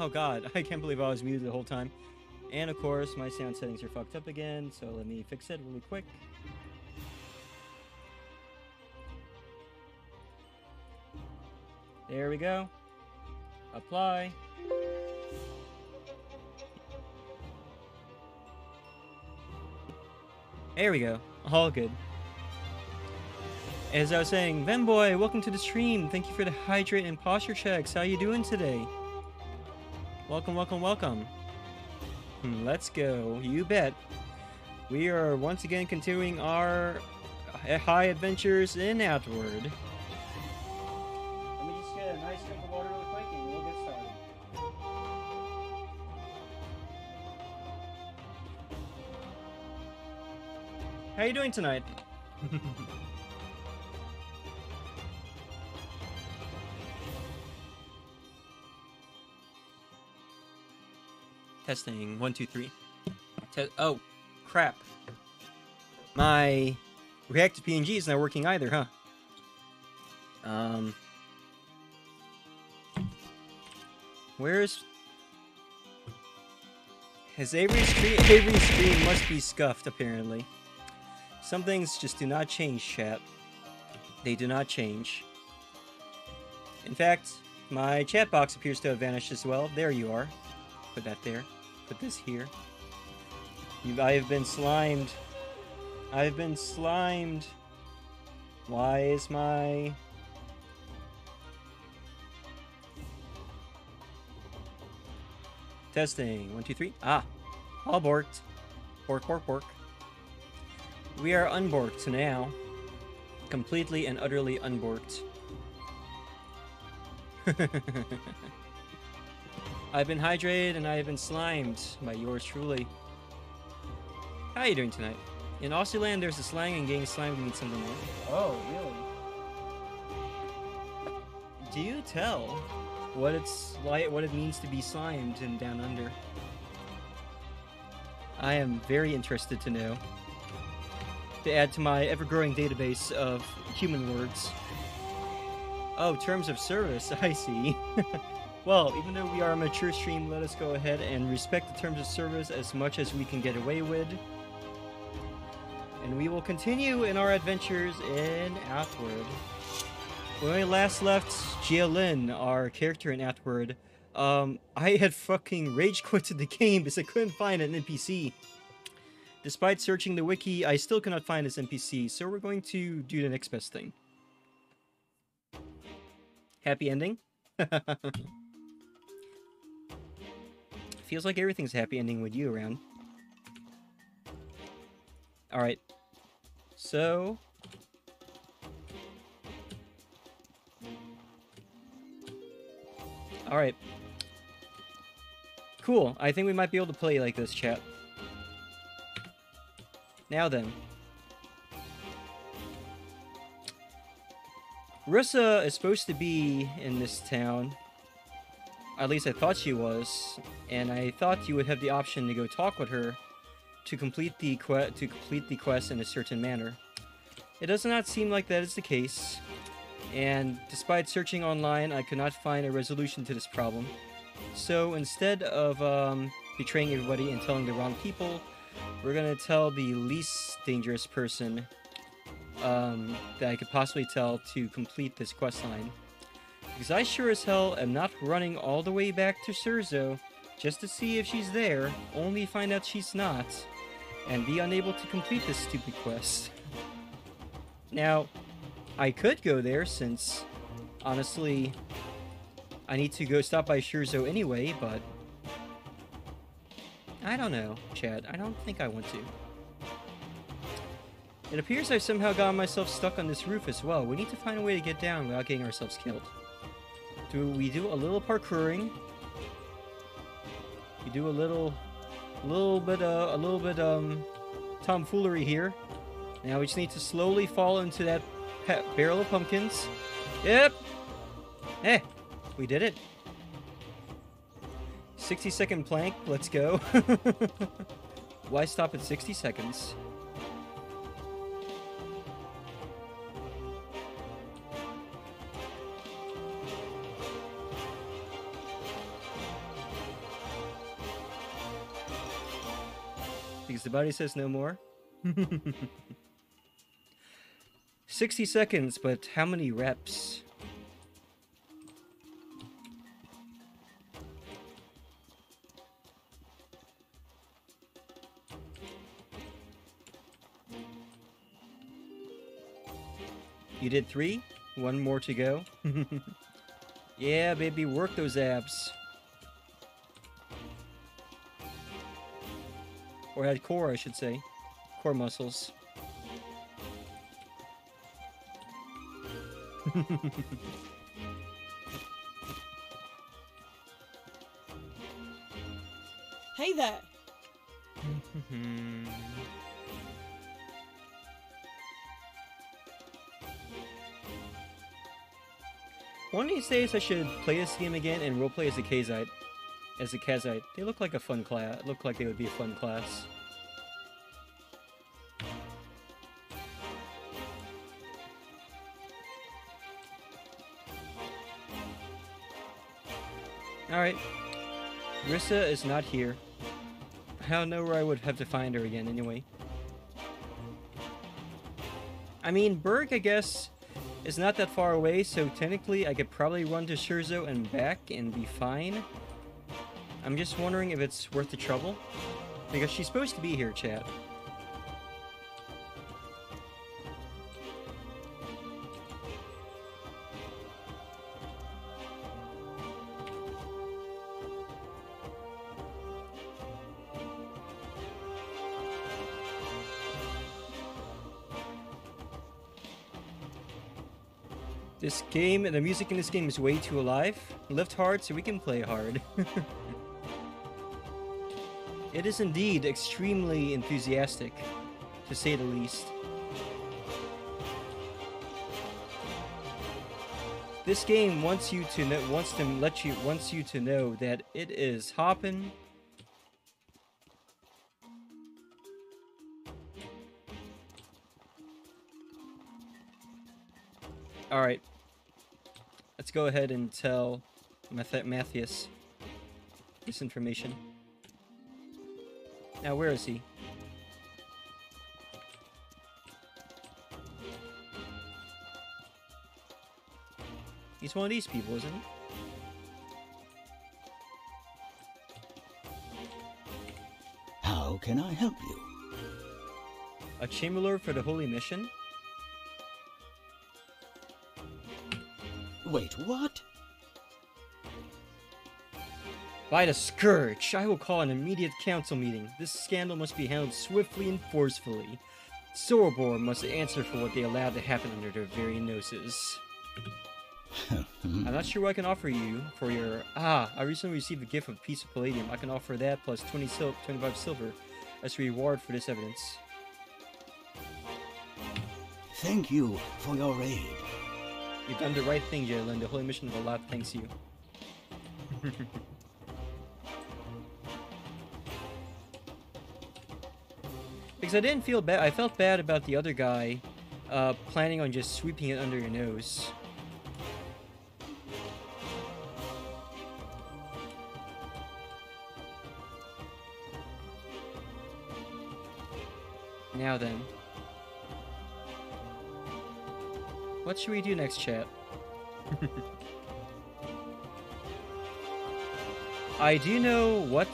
Oh god, I can't believe I was muted the whole time. And of course, my sound settings are fucked up again, so let me fix it really quick. There we go. Apply. There we go. All good. As I was saying, Venboy, welcome to the stream. Thank you for the hydrate and posture checks. How you doing today? Welcome, welcome, welcome. Hmm, let's go. You bet. We are once again continuing our high adventures in Outward. Let me just get a nice drink of water really quick and we'll get started. How you doing tonight? Testing one, two, three. Te- oh, crap. My reactive PNG is not working either, huh? Um, where's his Avery's screen? Screen must be scuffed, apparently. Some things just do not change, chat. They do not change. In fact, my chat box appears to have vanished as well. There you are. Put that there. Put this here. I have been slimed. I have been slimed. Why is my... Testing. One, two, three. Ah. All borked. Bork, bork, bork. We are unborked now. Completely and utterly unborked. I've been hydrated and I have been slimed by yours truly. How are you doing tonight? In Australian, there's a slang and getting slimed means something more. Oh, really? Do you tell what it's like, what it means to be slimed in Down Under? I am very interested to know. To add to my ever-growing database of human words. Oh, terms of service. I see. well, even though we are a mature stream, let us go ahead and respect the terms of service as much as we can get away with. And we will continue in our adventures in Outward. When we last left Jialin, our character in Outward, um, I had fucking rage quitted the game because I couldn't find an NPC. Despite searching the wiki, I still cannot find this NPC, so we're going to do the next best thing. Happy ending? Feels like everything's happy ending with you around. Alright. So... Alright. Cool. I think we might be able to play like this, chat. Now then. Rissa is supposed to be in this town. At least I thought she was, and I thought you would have the option to go talk with her to complete the que to complete the quest in a certain manner. It does not seem like that is the case, and despite searching online, I could not find a resolution to this problem. So instead of um, betraying everybody and telling the wrong people, we're gonna tell the least dangerous person um, that I could possibly tell to complete this quest line. Because I sure as hell am not running all the way back to Cierzo just to see if she's there, only find out she's not, and be unable to complete this stupid quest. Now, I could go there since, honestly, I need to go stop by Cierzo anyway, but I don't know, Chad. I don't think I want to. It appears I've somehow gotten myself stuck on this roof as well. We need to find a way to get down without getting ourselves killed. Do we do a little parkouring? We do a little, a little bit, uh, a little bit, um, tomfoolery here. Now we just need to slowly fall into that barrel of pumpkins. Yep. Eh, we did it. 60 second plank, let's go. Why stop at 60 seconds? Because the body says no more. 60 seconds, but how many reps? You did three? One more to go? yeah, baby, work those abs. Or had core, I should say. Core muscles. Hey there. One of these days I should play this game again and roleplay as a Kazite. As a Kazite. They look like a fun class. Look like they would be a fun class. Alright. Rissa is not here. I don't know where I would have to find her again anyway. I mean, Berg, I guess, is not that far away, so technically I could probably run to Cierzo and back and be fine. I'm just wondering if it's worth the trouble. Because she's supposed to be here, chat. This game, the music in this game is way too alive. Lift hard so we can play hard. it is indeed extremely enthusiastic, to say the least. This game wants you to know, wants to let you wants you to know that it is hopping. All right. Let's go ahead and tell Math Matthias this information. Now, where is he? He's one of these people, isn't he? How can I help you? A Chamberlain for the Holy Mission? Wait, what? By the Scourge, I will call an immediate council meeting. This scandal must be handled swiftly and forcefully. Sorobor must answer for what they allowed to happen under their very noses. I'm not sure what I can offer you for your... Ah, I recently received a gift of a piece of palladium. I can offer that plus 20 sil 25 silver as a reward for this evidence. Thank you for your aid. You've done the right thing, Jalen. The Holy Mission of Elatt thanks you. because I didn't feel bad. I felt bad about the other guy uh, planning on just sweeping it under your nose. Now then. What should we do next, chat? I do know what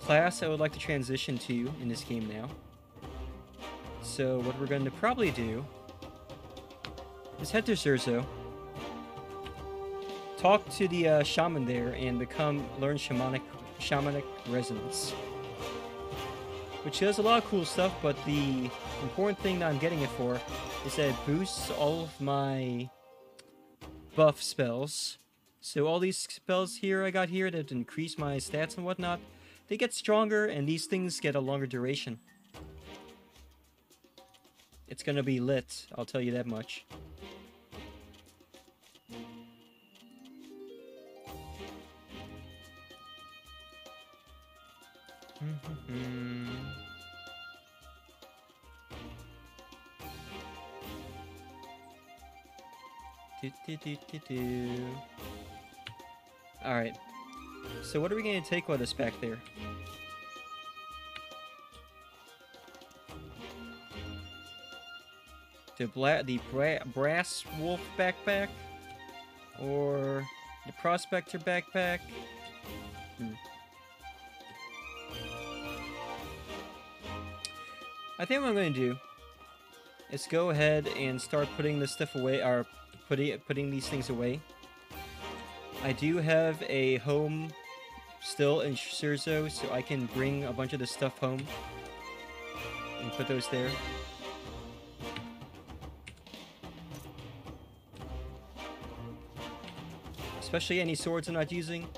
class I would like to transition to in this game now. So what we're going to probably do is head to Cierzo, talk to the uh, shaman there, and become learn shamanic shamanic resonance, which does a lot of cool stuff. But the important thing that I'm getting it for is that it boosts all of my buff spells. So all these spells here I got here that increase my stats and whatnot, they get stronger and these things get a longer duration. It's gonna be lit, I'll tell you that much. Alright. So what are we going to take with us back there? The the bra- brass wolf backpack, or the prospector backpack. Hmm. I think what I'm going to do is go ahead and start putting this stuff away, or putting putting these things away. I do have a home still in Cierzo, so I can bring a bunch of this stuff home and put those there. Especially any swords I'm not using.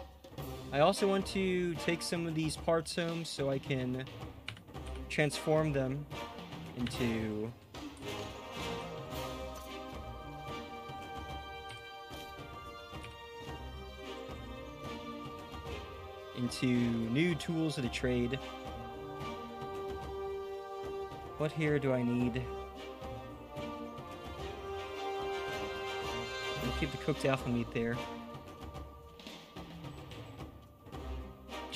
I also want to take some of these parts home so I can transform them into into new tools of the trade. What here do I need? Keep the cooked alpha meat there.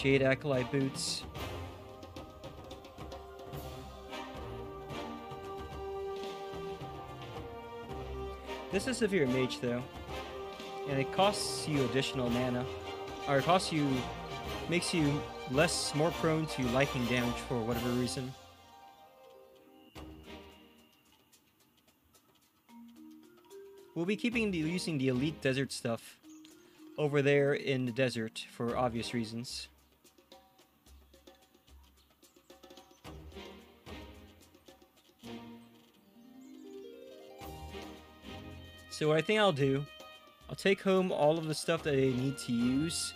Jade Acolyte boots. This is a Severe Mage though, and it costs you additional mana, or it costs you, makes you less, more prone to lightning damage for whatever reason. We'll be keeping the, using the elite desert stuff over there in the desert for obvious reasons. So what I think I'll do, I'll take home all of the stuff that I need to use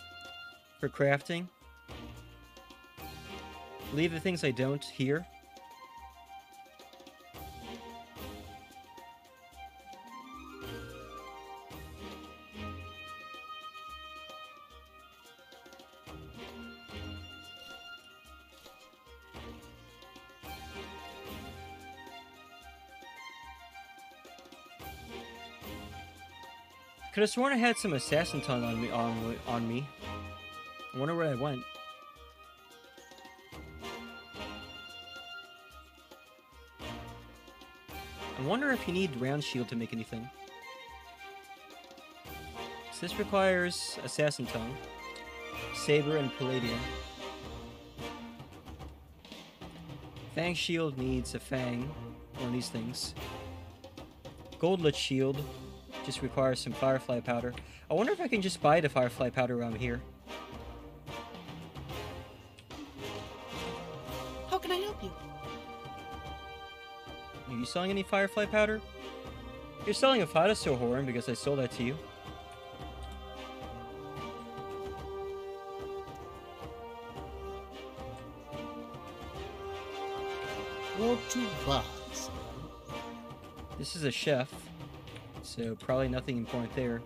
for crafting. Leave the things I don't here. Have sworn I had some assassin tongue on me on on me. I wonder where I went. I wonder if you need round shield to make anything. So this requires assassin tongue, saber, and palladium. Fang shield needs a fang, one of these things. Goldlet shield just requires some firefly powder. I wonder if I can just buy the firefly powder around here. How can I help you? Are you selling any firefly powder? You're selling a Phytosaur horn because I sold that to you. Too bad, sir. This is a chef, so probably nothing important there.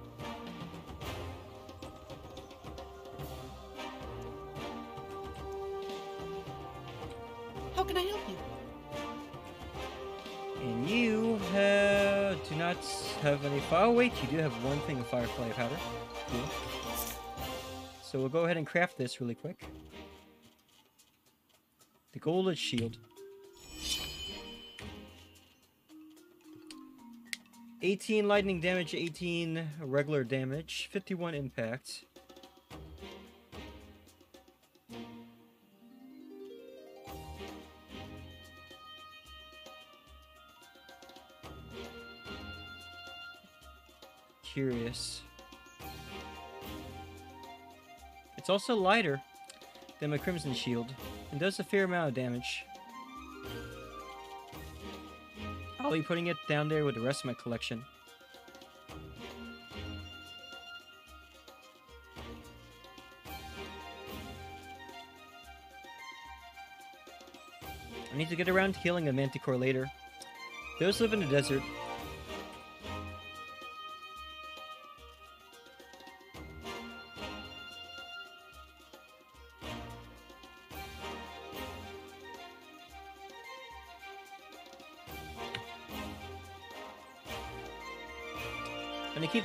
How can I help you? And you have, do not have any fire. Oh wait, you do have one thing of firefly powder. Cool. So we'll go ahead and craft this really quick. The golden shield. 18 lightning damage, 18 regular damage, 51 impact. Curious. It's also lighter than my Crimson Shield, and does a fair amount of damage. I'll be putting it down there with the rest of my collection. I need to get around to killing a manticore later. Those live in the desert.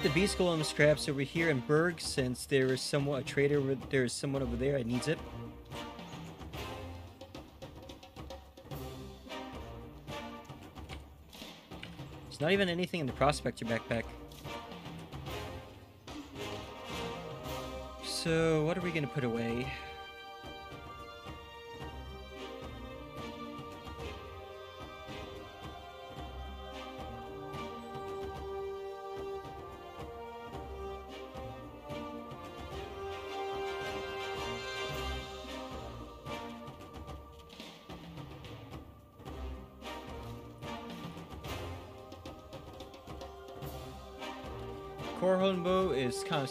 The beast golem scraps over here in Berg since there is somewhat a trader. There is someone over there that needs it. There's not even anything in the prospector backpack. So, what are we gonna put away?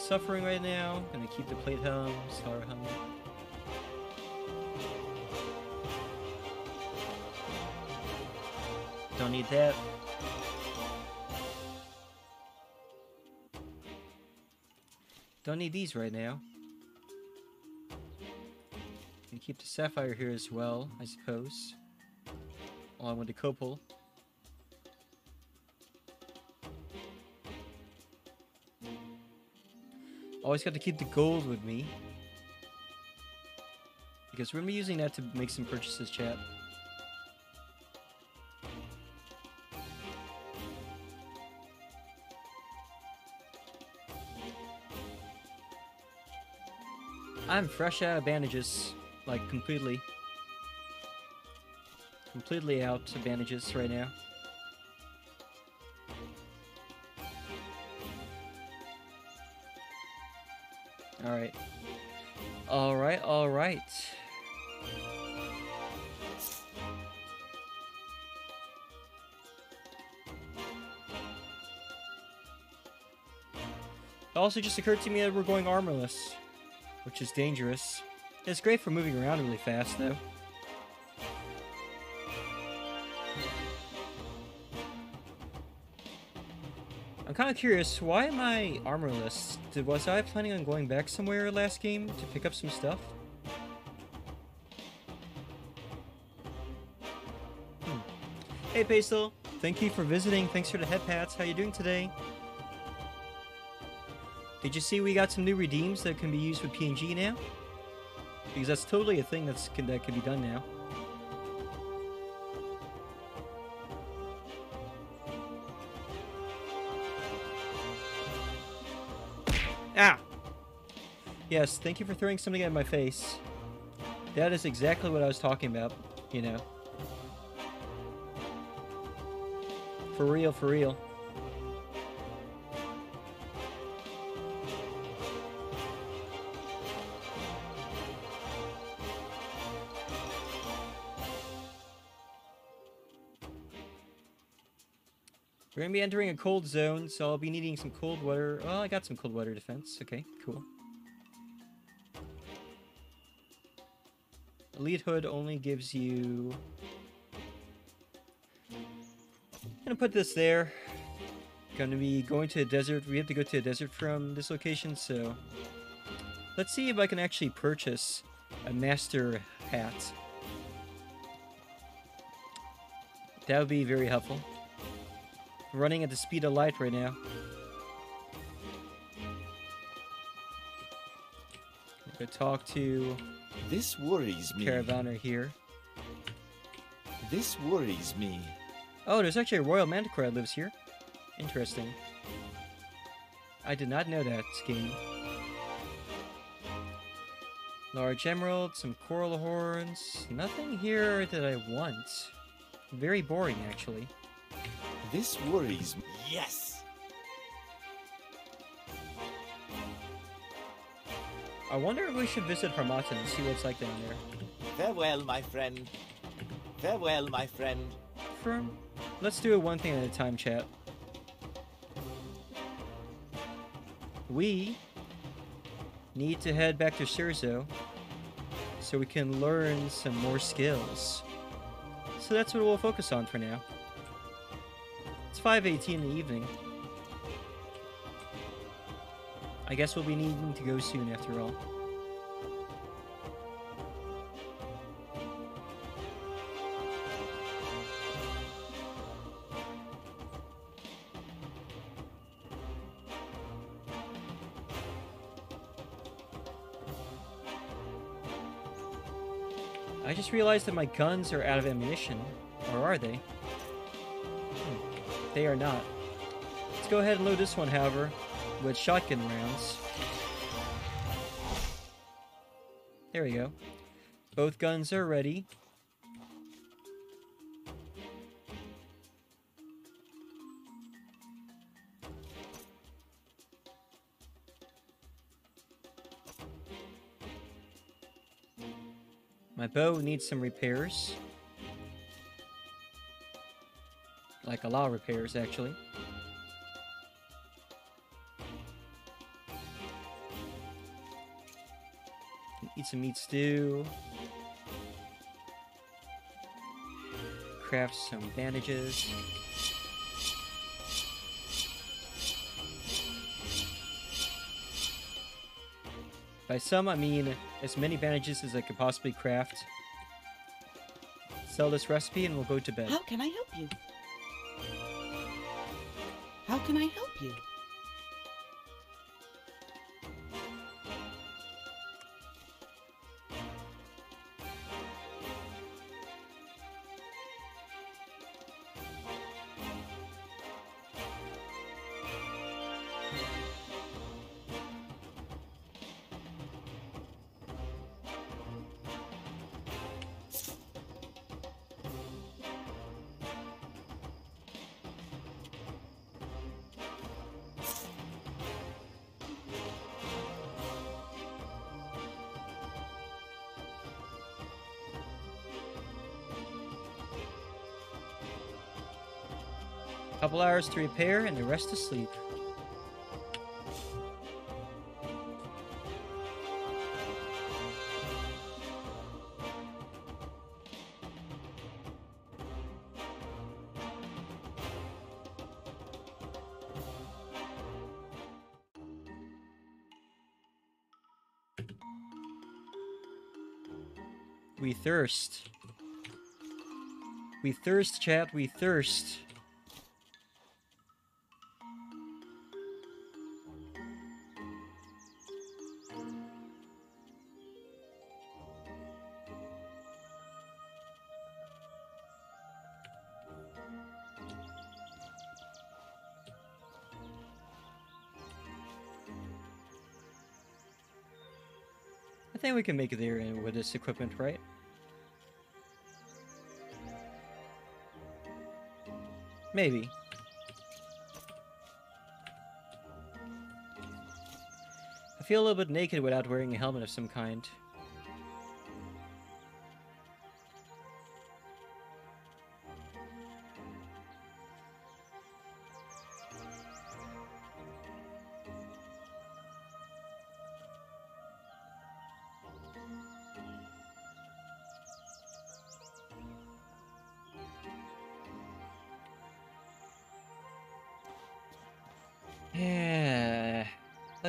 Suffering right now. Gonna keep the plate helm, star helmet. Don't need that. Don't need these right now. Gonna keep the sapphire here as well, I suppose. Along with the copal. Always got to keep the gold with me. Because we're gonna be using that to make some purchases, chat. I'm fresh out of bandages, like completely. Completely out of bandages right now. Also just occurred to me that we're going armorless, which is dangerous. It's great for moving around really fast, though. I'm kind of curious, why am I armorless? Did, was I planning on going back somewhere last game to pick up some stuff? Hmm. Hey Pastel, thank you for visiting. Thanks for the head pats. How you doing today? Did you see we got some new redeems that can be used with PNG now? Because that's totally a thing that's can, that can be done now. Ah! Yes, thank you for throwing something at my face. That is exactly what I was talking about, you know. For real, for real. Gonna be entering a cold zone, so I'll be needing some cold water. Oh, I got some cold water defense. Okay, cool. Elite Hood only gives you... gonna put this there. Gonna be going to a desert. We have to go to a desert from this location, so... Let's see if I can actually purchase a master hat. That would be very helpful running at the speed of light right now. Go talk to This worries me. Caravaner here. This worries me. Oh, there's actually a Royal Manticore that lives here. Interesting. I did not know that game. Large emerald, some coral horns. Nothing here that I want. Very boring, actually. This worries me. Yes! I wonder if we should visit Harmattan and see what it's like down there. Farewell, my friend. Farewell, my friend. Firm. Let's do it one thing at a time, chat. We need to head back to Cierzo so we can learn some more skills. So that's what we'll focus on for now. It's 5.18 in the evening. I guess we'll be needing to go soon after all. I just realized that my guns are out of ammunition. Or are they? They are not. Let's go ahead and load this one, however, with shotgun rounds. There we go. Both guns are ready. My bow needs some repairs. Like a lot of repairs, actually. Eat some meat stew. Craft some bandages. By some, I mean as many bandages as I could possibly craft. Sell this recipe and we'll go to bed. How can I help you? How can I help you? Couple hours to repair and the rest to sleep. We thirst. We thirst, chat, we thirst. We can make it there with this equipment, right? Maybe. I feel a little bit naked without wearing a helmet of some kind.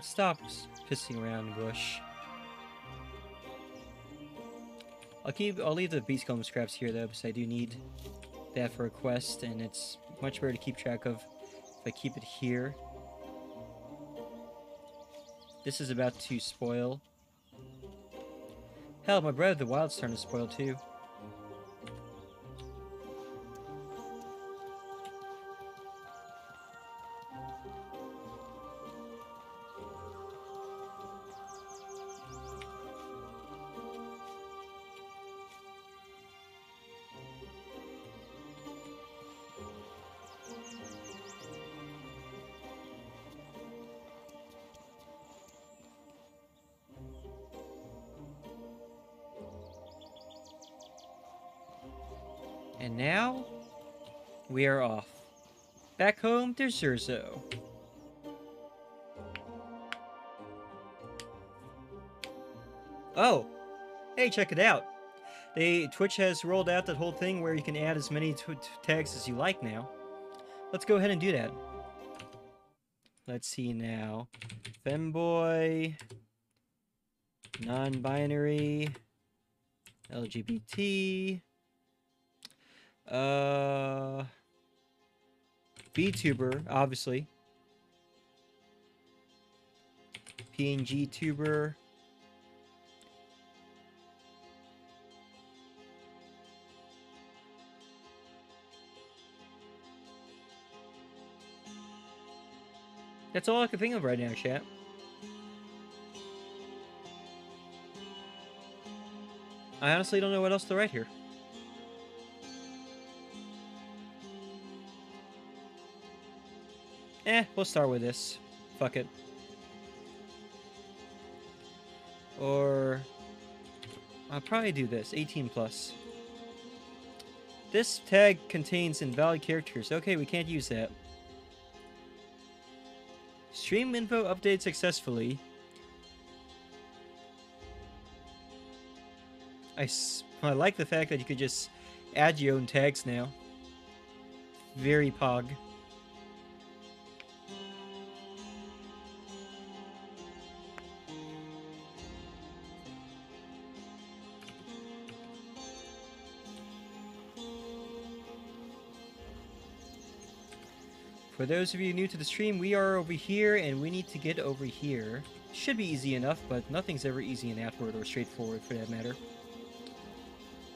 Let's stop pissing around, Bush. I'll keep. I'll leave the beachcomb scraps here though, because I do need that for a quest, and it's much better to keep track of if I keep it here. This is about to spoil. Hell, my brother the Wild's starting to spoil too. Home to Cierzo. Oh! Hey, check it out! They Twitch has rolled out that whole thing where you can add as many tags as you like now. Let's go ahead and do that. Let's see now. Femboy, non-binary, LGBT, uh, VTuber, obviously. PNG tuber. That's all I can think of right now, chat. I honestly don't know what else to write here. Eh, we'll start with this. Fuck it. Or... I'll probably do this. 18 plus. This tag contains invalid characters. Okay, we can't use that. Stream info updated successfully. I, I like the fact that you could just add your own tags now. Very pog. For those of you new to the stream, we are over here and we need to get over here. Should be easy enough, but nothing's ever easy in Outward or straightforward for that matter.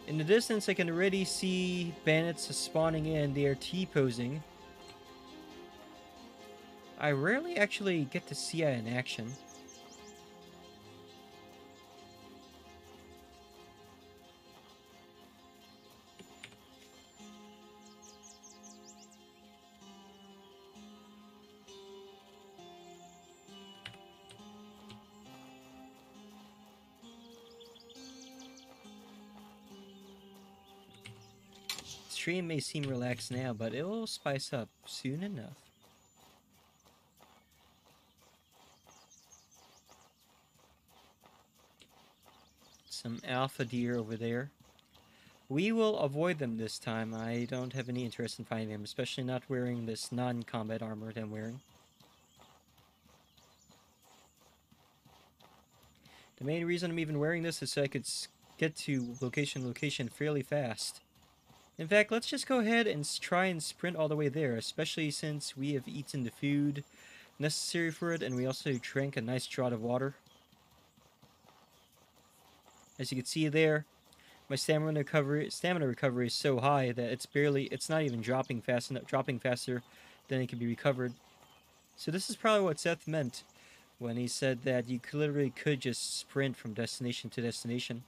In the distance, I can already see bandits spawning in. They are T-posing. I rarely actually get to see it in action. Stream may seem relaxed now, but it will spice up soon enough. Some alpha deer over there. We will avoid them this time. I don't have any interest in fighting them, especially not wearing this non-combat armor that I'm wearing. The main reason I'm even wearing this is so I could get to location location fairly fast. In fact, let's just go ahead and try and sprint all the way there, especially since we have eaten the food necessary for it and we also drank a nice draught of water. As you can see there, my stamina recovery stamina recovery is so high that it's barely it's not even dropping fast enough dropping faster than it can be recovered. So this is probably what Seth meant when he said that you literally could just sprint from destination to destination.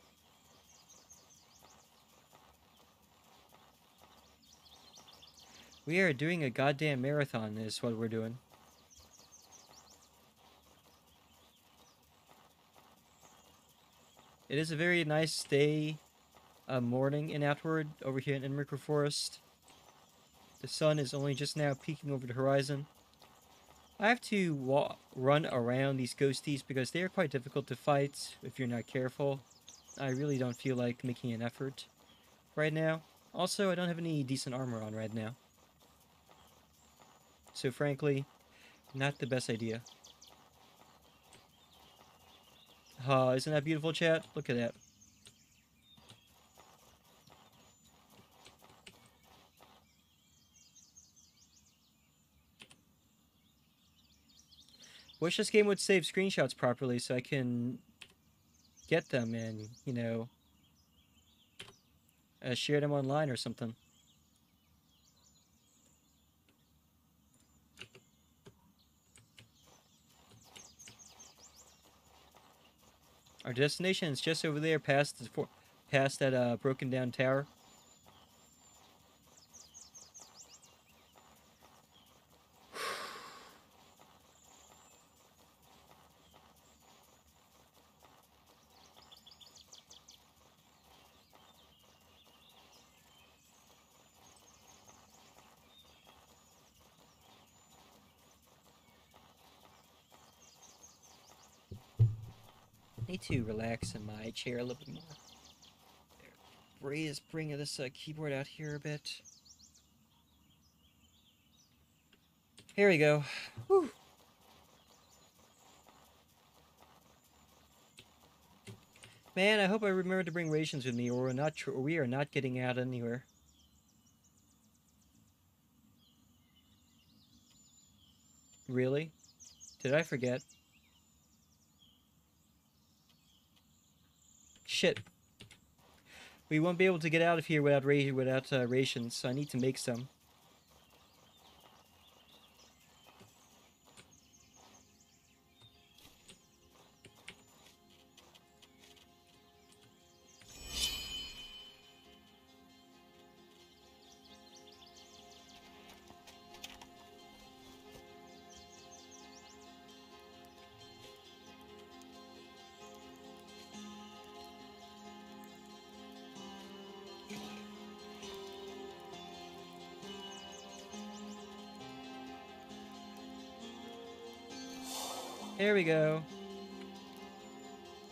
We are doing a goddamn marathon is what we're doing. It is a very nice day, uh, morning in Outward over here in Enmerkar Forest. The sun is only just now peeking over the horizon. I have to run around these ghosties because they are quite difficult to fight if you're not careful. I really don't feel like making an effort right now. Also, I don't have any decent armor on right now. So frankly, not the best idea. Uh, isn't that beautiful, chat? Look at that. Wish this game would save screenshots properly so I can get them and, you know, uh, share them online or something. Our destination is just over there, past the past that uh, broken down tower. To relax in my chair a little bit more. There. Breeze, bring this uh, keyboard out here a bit. Here we go. Whew. Man, I hope I remember to bring rations with me, or we're not or we are not getting out anywhere. Really? Did I forget? Shit. We won't be able to get out of here without ra- without uh, rations, so I need to make some.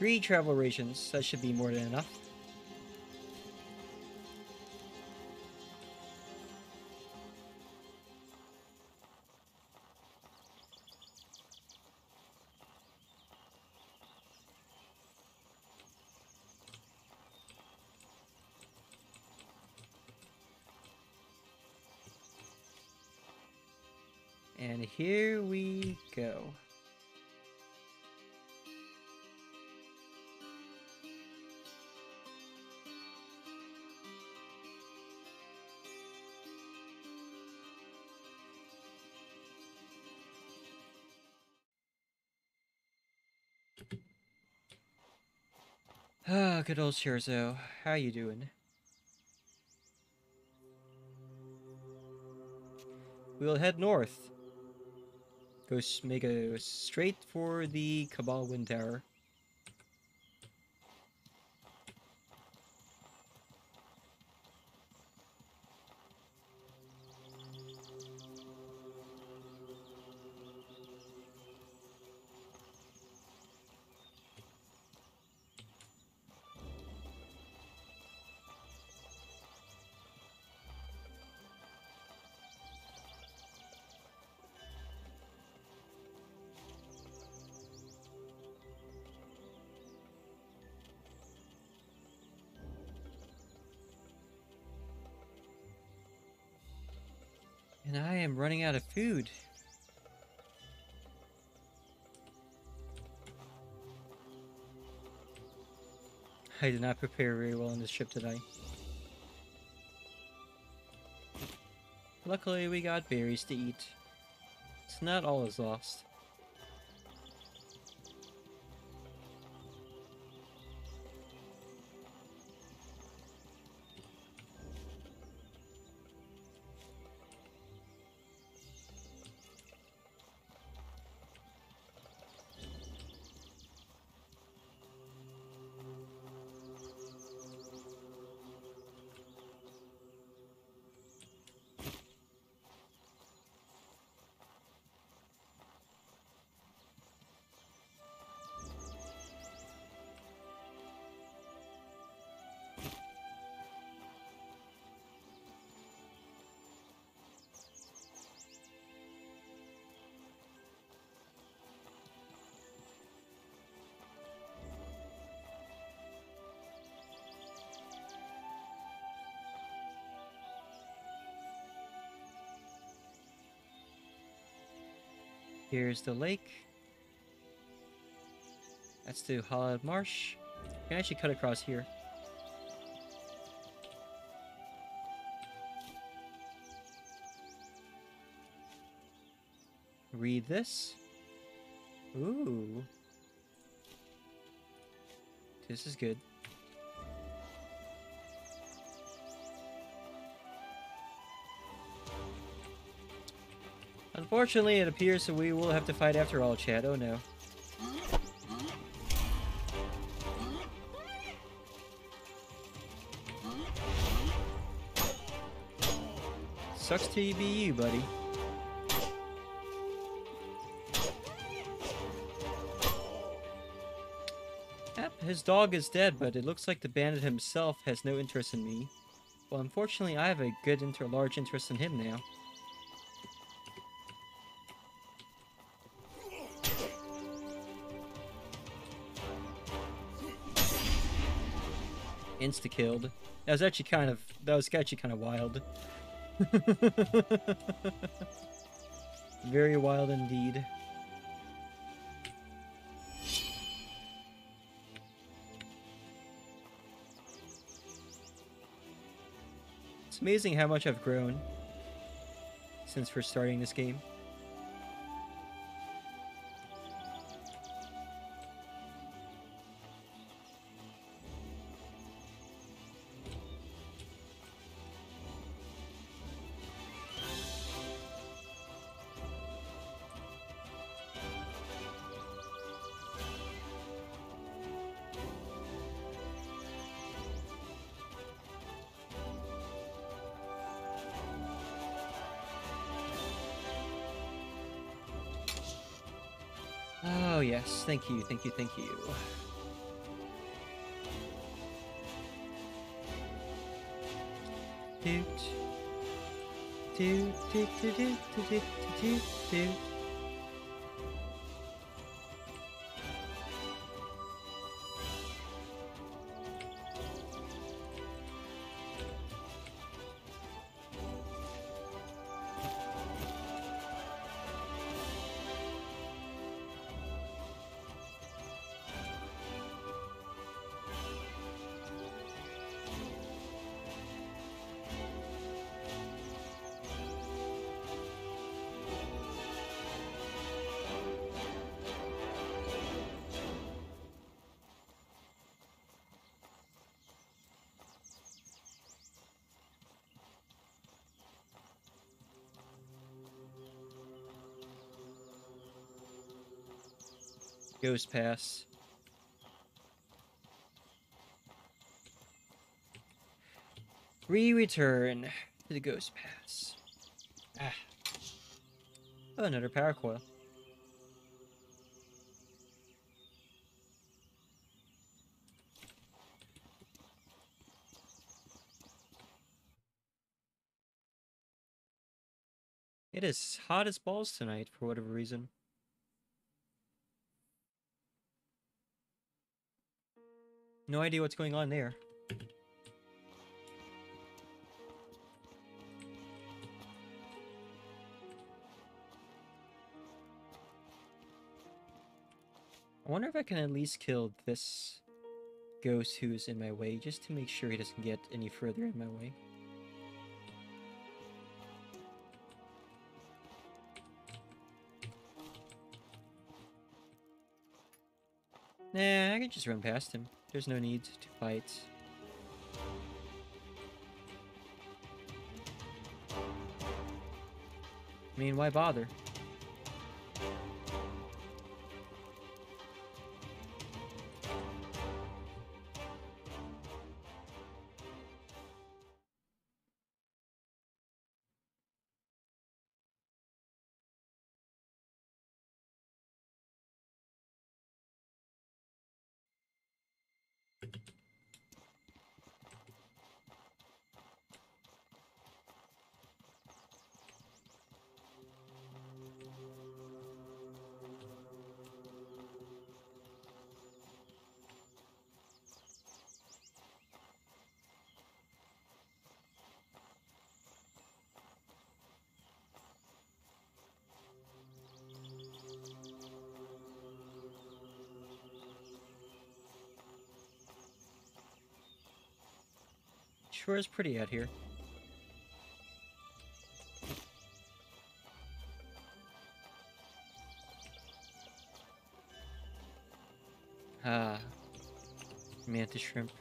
Three travel rations. That should be more than enough. Ah, good old Cierzo. How you doing? We'll head north. Go make a straight for the Cabal Wind Tower. Running out of food. I did not prepare very well on this trip today. Luckily, we got berries to eat. So not all is lost. Here's the lake. That's the Hallowed Marsh. You can actually cut across here. Read this. Ooh. This is good. Unfortunately, it appears that we will have to fight after all, Chad. Oh no. Sucks to be you, buddy. Yep, his dog is dead, but it looks like the bandit himself has no interest in me. Well, unfortunately, I have a good inter large interest in him now. Insta killed. That was actually kind of that was actually kind of wild. Very wild indeed. It's amazing how much I've grown since first starting this game. Thank you, thank you, thank you. Doot. Doot, doot, doot, doot, doot, doot, doot, Ghost Pass. Re-return to the Ghost Pass. Ah. Oh, another power coil. It is hot as balls tonight for whatever reason. No idea what's going on there. I wonder if I can at least kill this ghost who is in my way, just to make sure he doesn't get any further in my way. Nah, I can just run past him. There's no need to fight. I mean, why bother? Sure is pretty out here. Ah, mantis shrimp.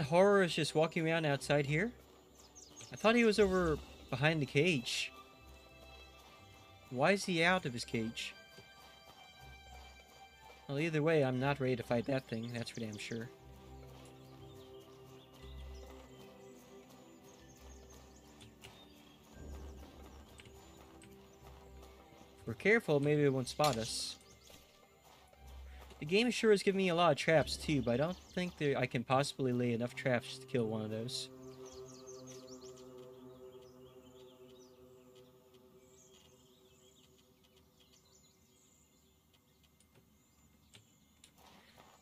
That horror is just walking around outside here? I thought he was over behind the cage. Why is he out of his cage? Well, either way, I'm not ready to fight that thing, that's for damn sure. We're careful, maybe it won't spot us. The game sure is giving me a lot of traps too, but I don't think there I can possibly lay enough traps to kill one of those.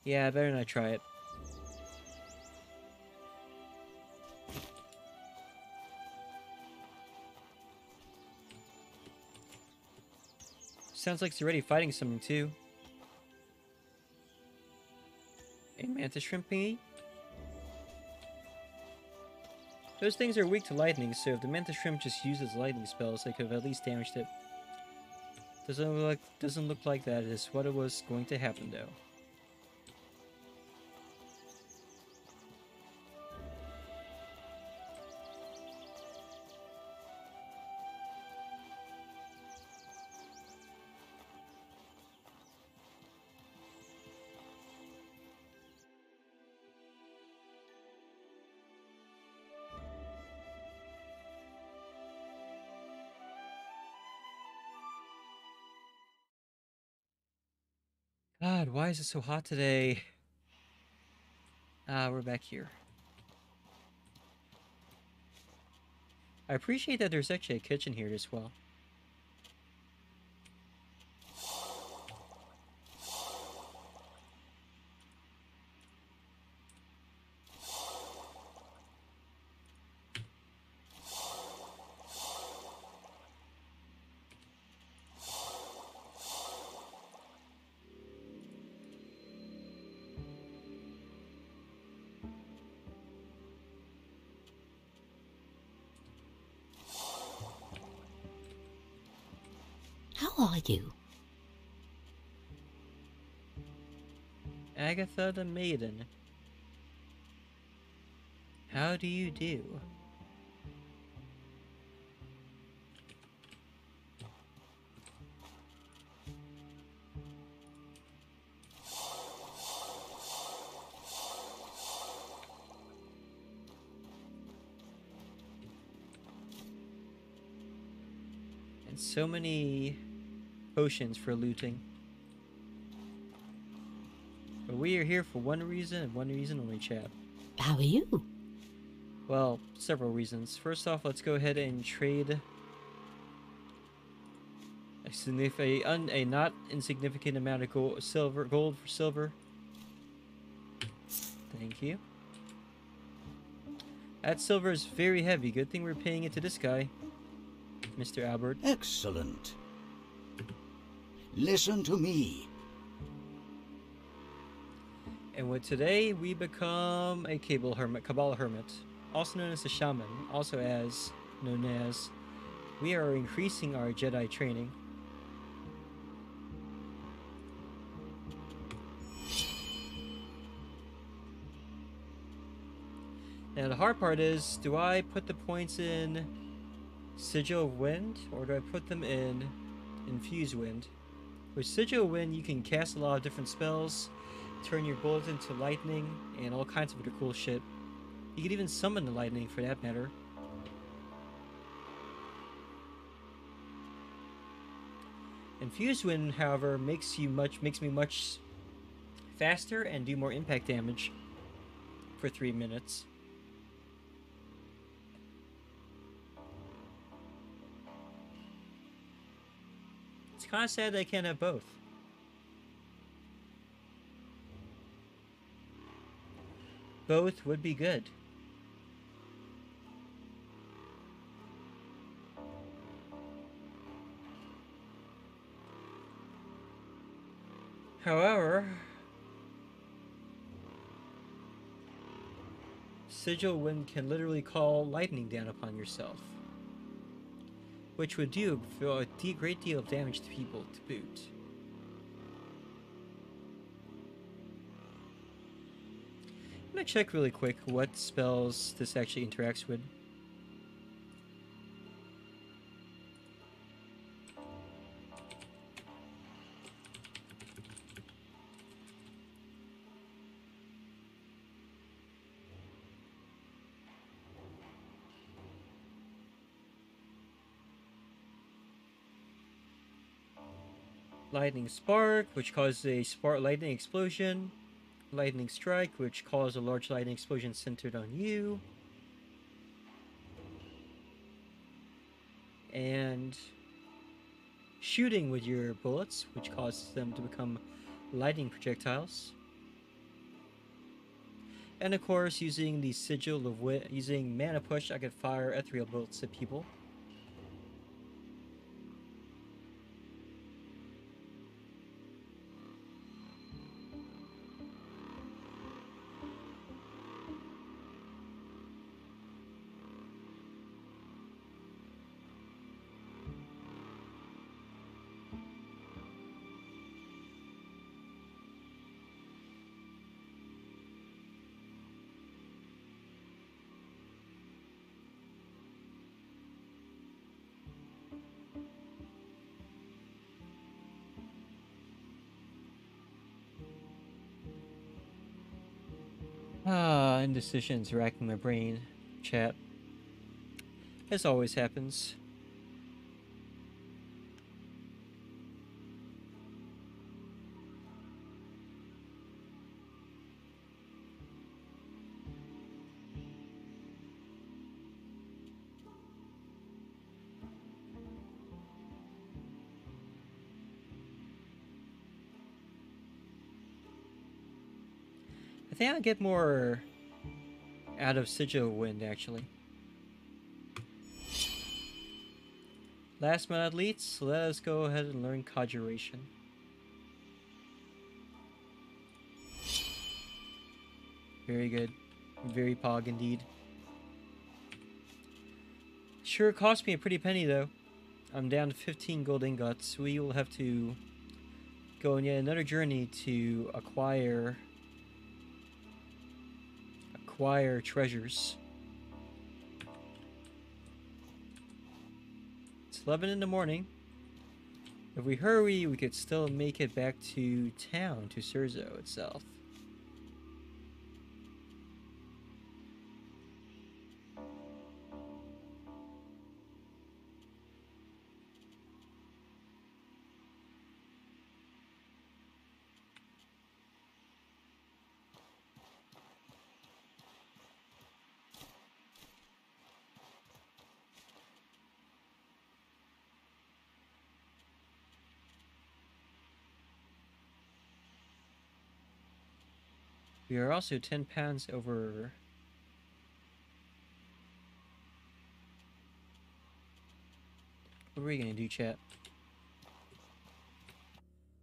Yeah, better not try it. Sounds like he's already fighting something too. A mantis shrimp thingy? Those things are weak to lightning, so if the mantis shrimp just uses lightning spells, they could have at least damaged it. Doesn't look like doesn't look like that is what it was going to happen though. Why is it so hot today? Ah, we're back here. I appreciate that there's actually a kitchen here as well. You? Agatha the Maiden. How do you do? And so many potions for looting. But we are here for one reason and one reason only, chap. How are you? Well, several reasons. First off, let's go ahead and trade a, signif- a, un- a not insignificant amount of gold, silver, gold for silver. Thank you. That silver is very heavy. Good thing we're paying it to this guy, Mr. Albert. Excellent. Listen to me. And with today, we become a Cabal Hermit, hermit, also known as a shaman, also as known as. We are increasing our Jedi training. Now the hard part is, do I put the points in Sigil of Wind, or do I put them in Infuse Wind? With Sigil Wind, you can cast a lot of different spells, turn your bullets into lightning, and all kinds of other cool shit. You could even summon the lightning for that matter. Infused Wind, however, makes you much makes me much faster and do more impact damage for three minutes. Kind of sad I can't have both. Both would be good. However, Sigil Wind can literally call lightning down upon yourself, which would do a de- great deal of damage to people to boot. I'm gonna check really quick what spells this actually interacts with. Lightning Spark, which causes a spark lightning explosion. Lightning Strike, which causes a large lightning explosion centered on you. And shooting with your bullets, which causes them to become lightning projectiles. And of course, using the sigil of wit, using mana push, I could fire ethereal bolts at people. indecisions racking my brain, chat. As always happens. I think I'll get more out of Sigil Wind, actually. Last but not least, let us go ahead and learn Conjuration. Very good. Very pog indeed. Sure cost me a pretty penny though. I'm down to 15 gold ingots. We will have to go on yet another journey to acquire acquire treasures. It's 11 in the morning. If we hurry, we could still make it back to town, to Cierzo itself. We are also 10 pounds over. What are we gonna do, chat?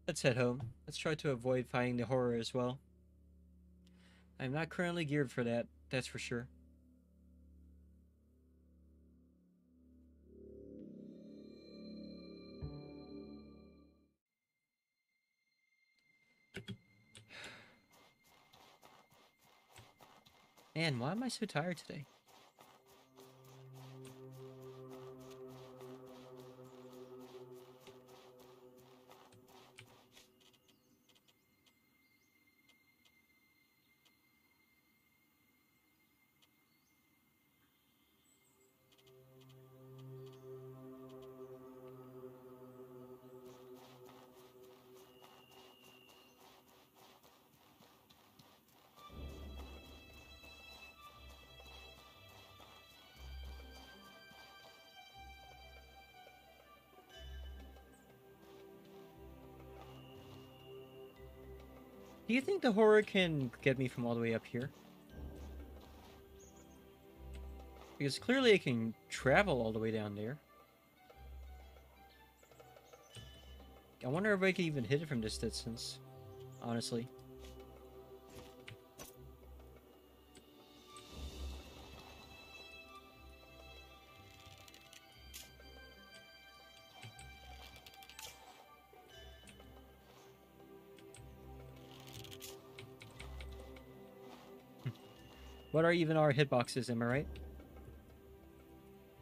Let's head home. Let's try to avoid fighting the horror as well. I'm not currently geared for that, that's for sure. Man, why am I so tired today? You think the horror can get me from all the way up here? Because clearly it can travel all the way down there. I wonder if I can even hit it from this distance. Honestly. What are even our hitboxes, am I right?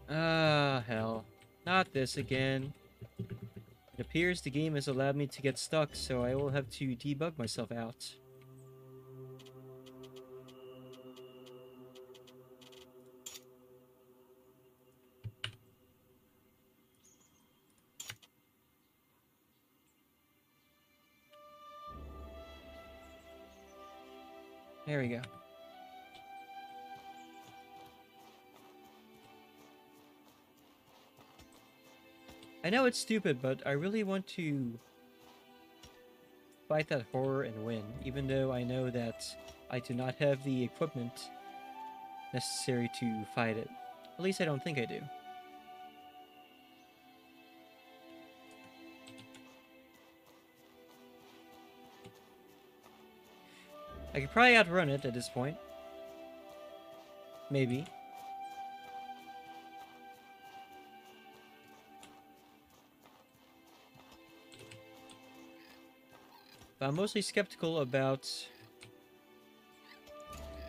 Ah, hell. Not this again. It appears the game has allowed me to get stuck, so I will have to debug myself out. There we go. I know it's stupid, but I really want to fight that horror and win, even though I know that I do not have the equipment necessary to fight it. At least I don't think I do. I could probably outrun it at this point. Maybe. But I'm mostly skeptical about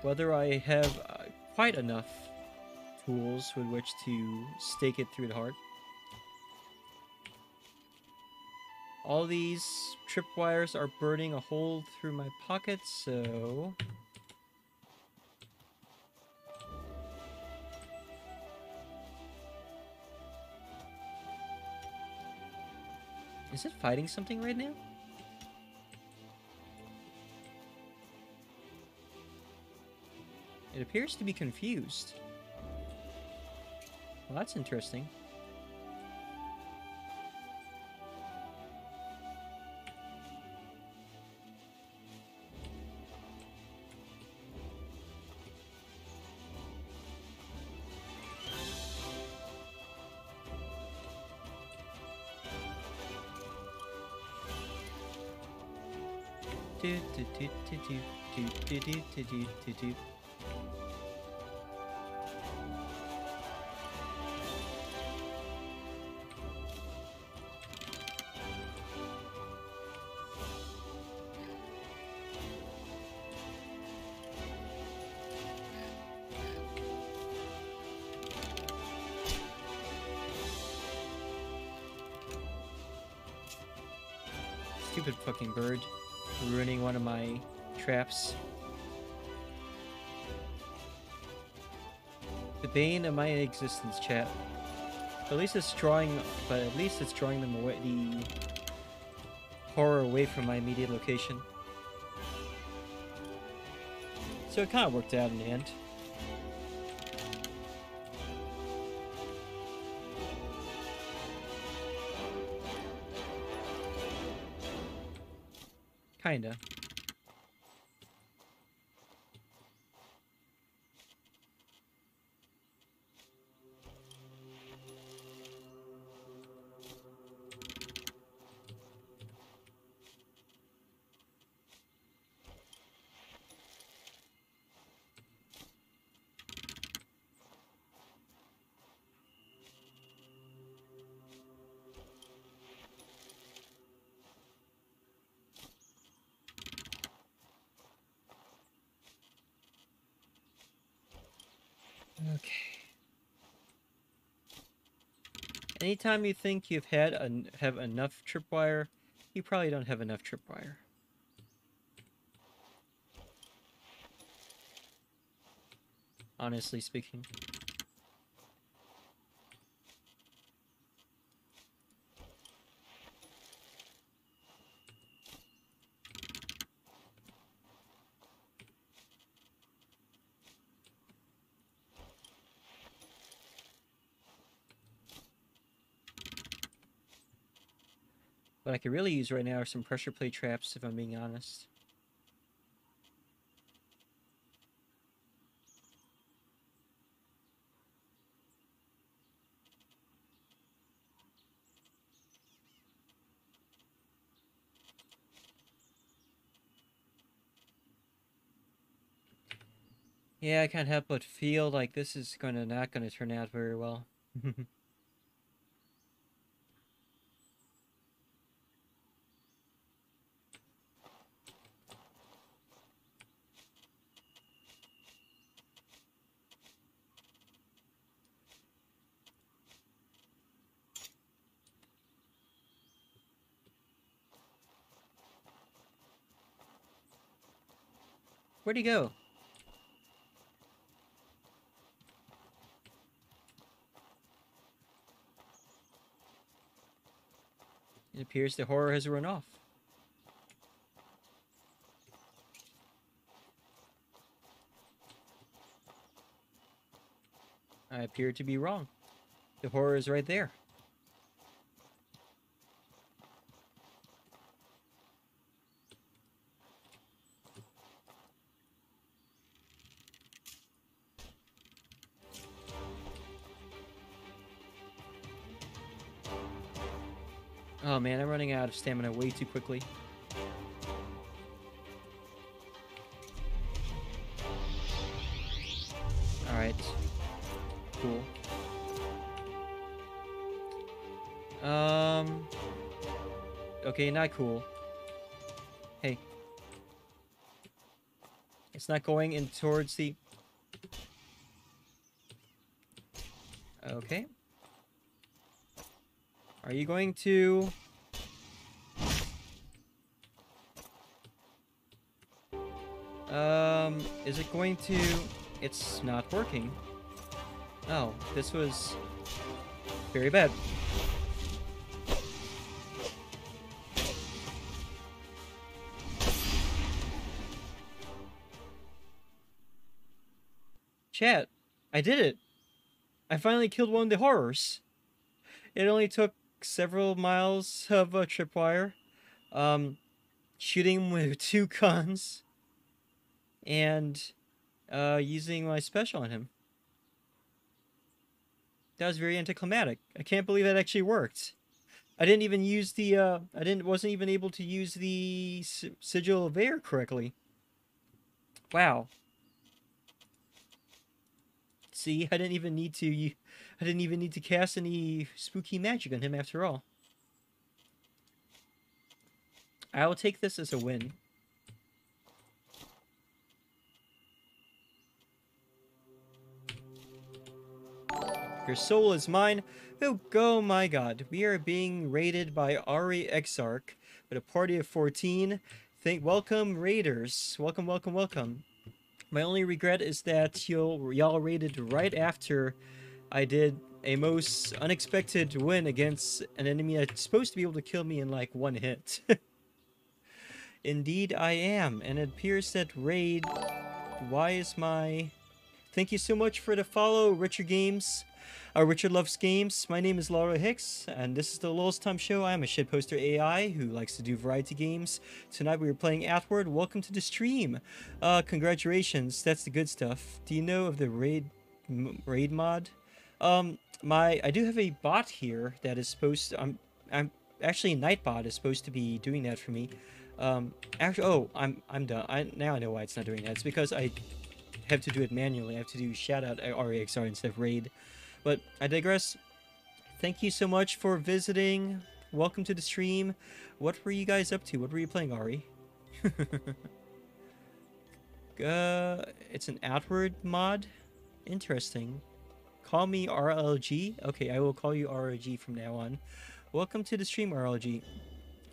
whether I have uh, quite enough tools with which to stake it through the heart. All these tripwires are burning a hole through my pocket, so... Is it fighting something right now? It appears to be confused. Well, that's interesting. do do do do do do do do do do Stupid fucking bird. Ruining one of my traps. The bane of my existence, chat. At least it's drawing, but at least it's drawing them away, the horror away from my immediate location. So it kind of worked out in the end. Kinda. Anytime you think you've had en have enough tripwire, you probably don't have enough tripwire. Honestly speaking. I could really use right now are some pressure play traps, if I'm being honest. Yeah, I can't help but feel like this is gonna not gonna turn out very well. Where'd he go? It appears the horror has run off. I appear to be wrong. The horror is right there. Out of stamina way too quickly. Alright. Cool. Um... Okay, not cool. Hey. It's not going in towards the... Okay. Are you going to... Um, is it going to... It's not working. Oh, this was very bad. Chat, I did it. I finally killed one of the horrors. It only took several miles of a tripwire, um, shooting with two guns, and uh, using my special on him. That was very anticlimactic. I can't believe that actually worked. I didn't even use the uh I didn't wasn't even able to use the sigil of air correctly. Wow. See, I didn't even need to, I didn't even need to cast any spooky magic on him after all. I will take this as a win. Your soul is mine. Oh, go, my god. We are being raided by Ari Exarch but a party of 14. Thank, welcome, raiders. Welcome, welcome, welcome. My only regret is that you'll, y'all raided right after I did a most unexpected win against an enemy that's supposed to be able to kill me in like one hit. Indeed, I am, and it appears that raid. Why is my. Thank you so much for the follow, Richard Games. Uh, Richard Loves Games. My name is Lawler Hix, and this is the Lulz Time Show. I am a shitposter AI who likes to do variety games. Tonight we are playing Outward. Welcome to the stream. Uh, congratulations. That's the good stuff. Do you know of the raid raid mod? Um, my I do have a bot here that is supposed. To, I'm I'm actually Nightbot is supposed to be doing that for me. Um, actually, oh, I'm I'm done. I now I know why it's not doing that. It's because I have to do it manually. I have to do shout out RAXR instead of raid. But I digress. Thank you so much for visiting. Welcome to the stream. What were you guys up to? What were you playing, Ari? uh, it's an outward mod. Interesting. Call me RLG. Okay, I will call you RLG from now on. Welcome to the stream, RLG.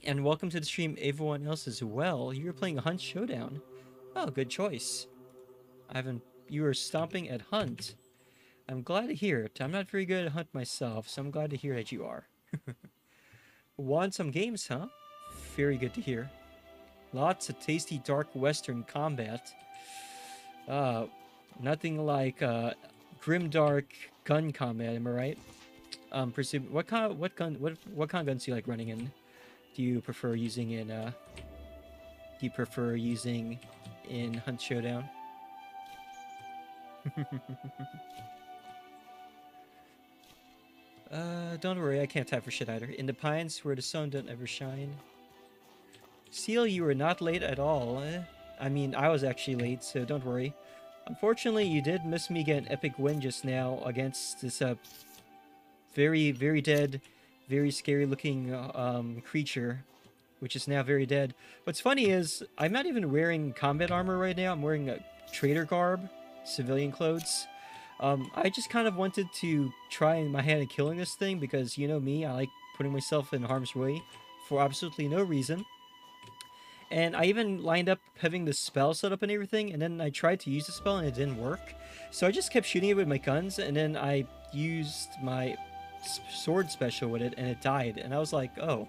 And welcome to the stream, everyone else as well. You're playing Hunt Showdown. Oh, good choice. I haven't. You were stomping at Hunt. I'm glad to hear it. I'm not very good at Hunt myself, so I'm glad to hear that you are. Want some games, huh? Very good to hear. Lots of tasty dark western combat. Uh, nothing like uh, grimdark gun combat. Am I right? Um, presume what kind? What gun? What what kind of guns do you like running in? Do you prefer using in? Uh, do you prefer using in Hunt Showdown? uh, don't worry, I can't type for shit either. In the pines where the sun don't ever shine. Seal, you were not late at all. Eh? I mean, I was actually late, so don't worry. Unfortunately, you did miss me get an epic win just now against this uh, very, very dead, very scary looking um, creature, which is now very dead. What's funny is, I'm not even wearing combat armor right now. I'm wearing a trader garb, civilian clothes. Um, I just kind of wanted to try my hand at killing this thing because, you know me, I like putting myself in harm's way for absolutely no reason. And I even lined up having the spell set up and everything, and then I tried to use the spell and it didn't work. So I just kept shooting it with my guns, and then I used my sword special with it, and it died. And I was like, oh,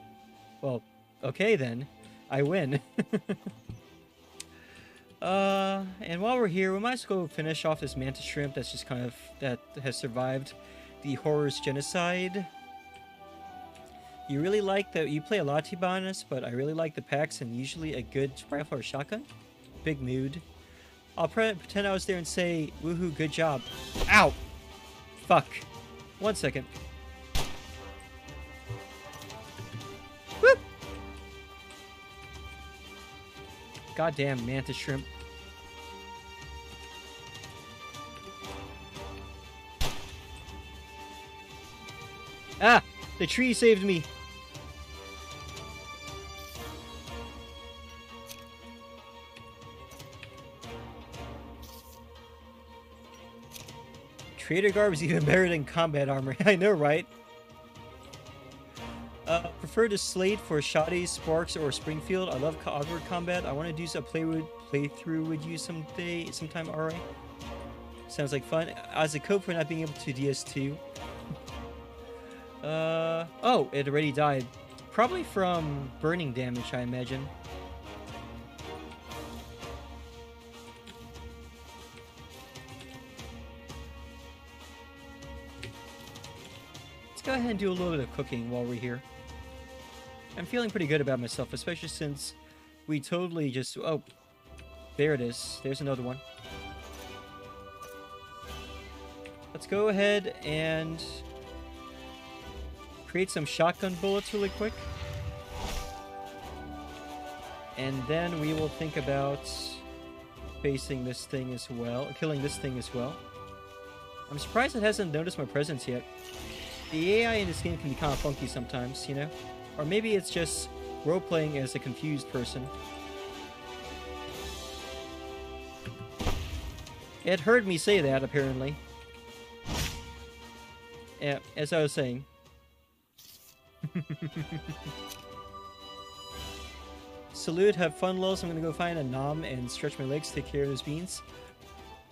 well, okay then, I win. uh, and while we're here, we might as well finish off this mantis shrimp that's just kind of that has survived the horrors genocide. You really like the you play a lot of T-Bonus, but I really like the packs and usually a good rifle or shotgun. Big mood. I'll pre- pretend I was there and say, woohoo, good job. Ow! Fuck. One second. Goddamn mantis shrimp. Ah! The tree saved me! Trader garb is even better than combat armor. I know, right? Prefer to Slate for Shoddy, Sparks, or Springfield. I love outward combat. I want to do some play playthrough with you someday, sometime. Alright. Sounds like fun. As a cope for not being able to DS2. Uh oh, it already died. Probably from burning damage, I imagine. Let's go ahead and do a little bit of cooking while we're here. I'm feeling pretty good about myself, especially since we totally just oh there it is. There's another one. Let's go ahead and create some shotgun bullets really quick. And then we will think about facing this thing as well, killing this thing as well. I'm surprised it hasn't noticed my presence yet. The AI in this game can be kind of funky sometimes, you know? Or maybe it's just role-playing as a confused person. It heard me say that, apparently. Yeah, as I was saying. Salute, have fun, Los. I'm gonna go find a nom and stretch my legs, take care of those beans.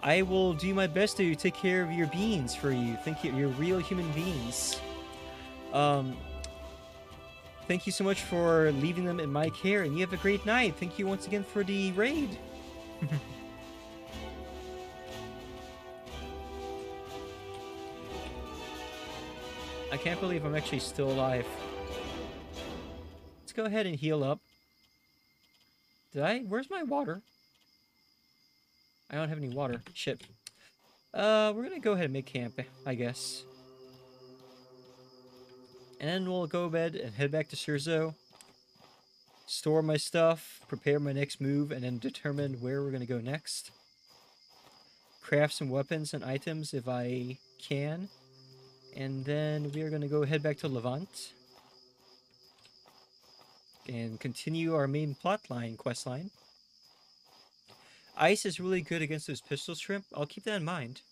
I will do my best to take care of your beans for you. Thank you, you're real human beings. Um, thank you so much for leaving them in my care, and you have a great night. Thank you once again for the raid. I can't believe I'm actually still alive. Let's go ahead and heal up. Did I? Where's my water? I don't have any water. Shit. Uh, we're gonna go ahead and make camp, I guess. And we'll go to bed and head back to Cierzo. Store my stuff, prepare my next move, and then determine where we're gonna go next. Craft some weapons and items if I can. And then we are gonna go head back to Levant. And continue our main plotline, quest line. Ice is really good against those pistol shrimp. I'll keep that in mind.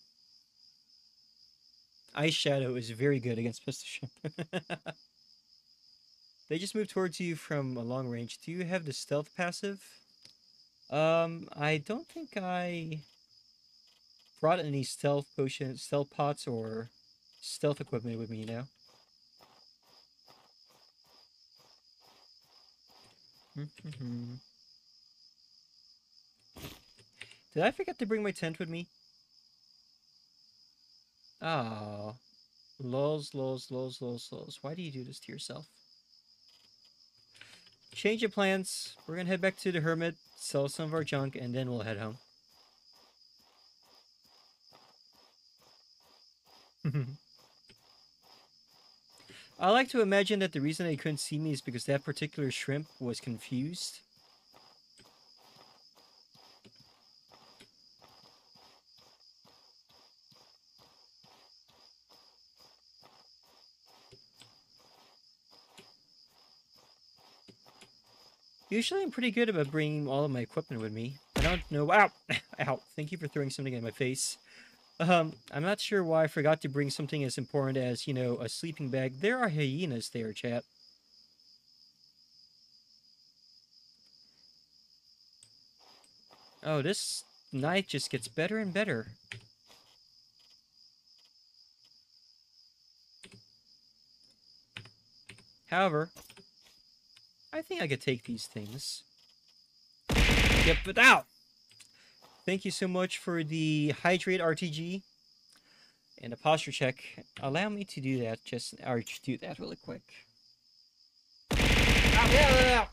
Ice Shadow is very good against pistol they just moved towards you from a long range. Do you have the stealth passive? Um, I don't think I brought any stealth potions, stealth pots, or stealth equipment with me now. Did I forget to bring my tent with me? Oh. Lols, lols, lols, lols, lols. Why do you do this to yourself? Change of plans. We're gonna head back to the Hermit, sell some of our junk, and then we'll head home. I like to imagine that the reason they couldn't see me is because that particular shrimp was confused. Usually I'm pretty good about bringing all of my equipment with me. I don't know- ow! Ow! Thank you for throwing something in my face. Um, I'm not sure why I forgot to bring something as important as, you know, a sleeping bag. There are hyenas there, chat. Oh, this night just gets better and better. However, I think I could take these things. Get it out! Thank you so much for the Hydrate RTG and a posture check. Allow me to do that, just, or to do that really quick. Ow.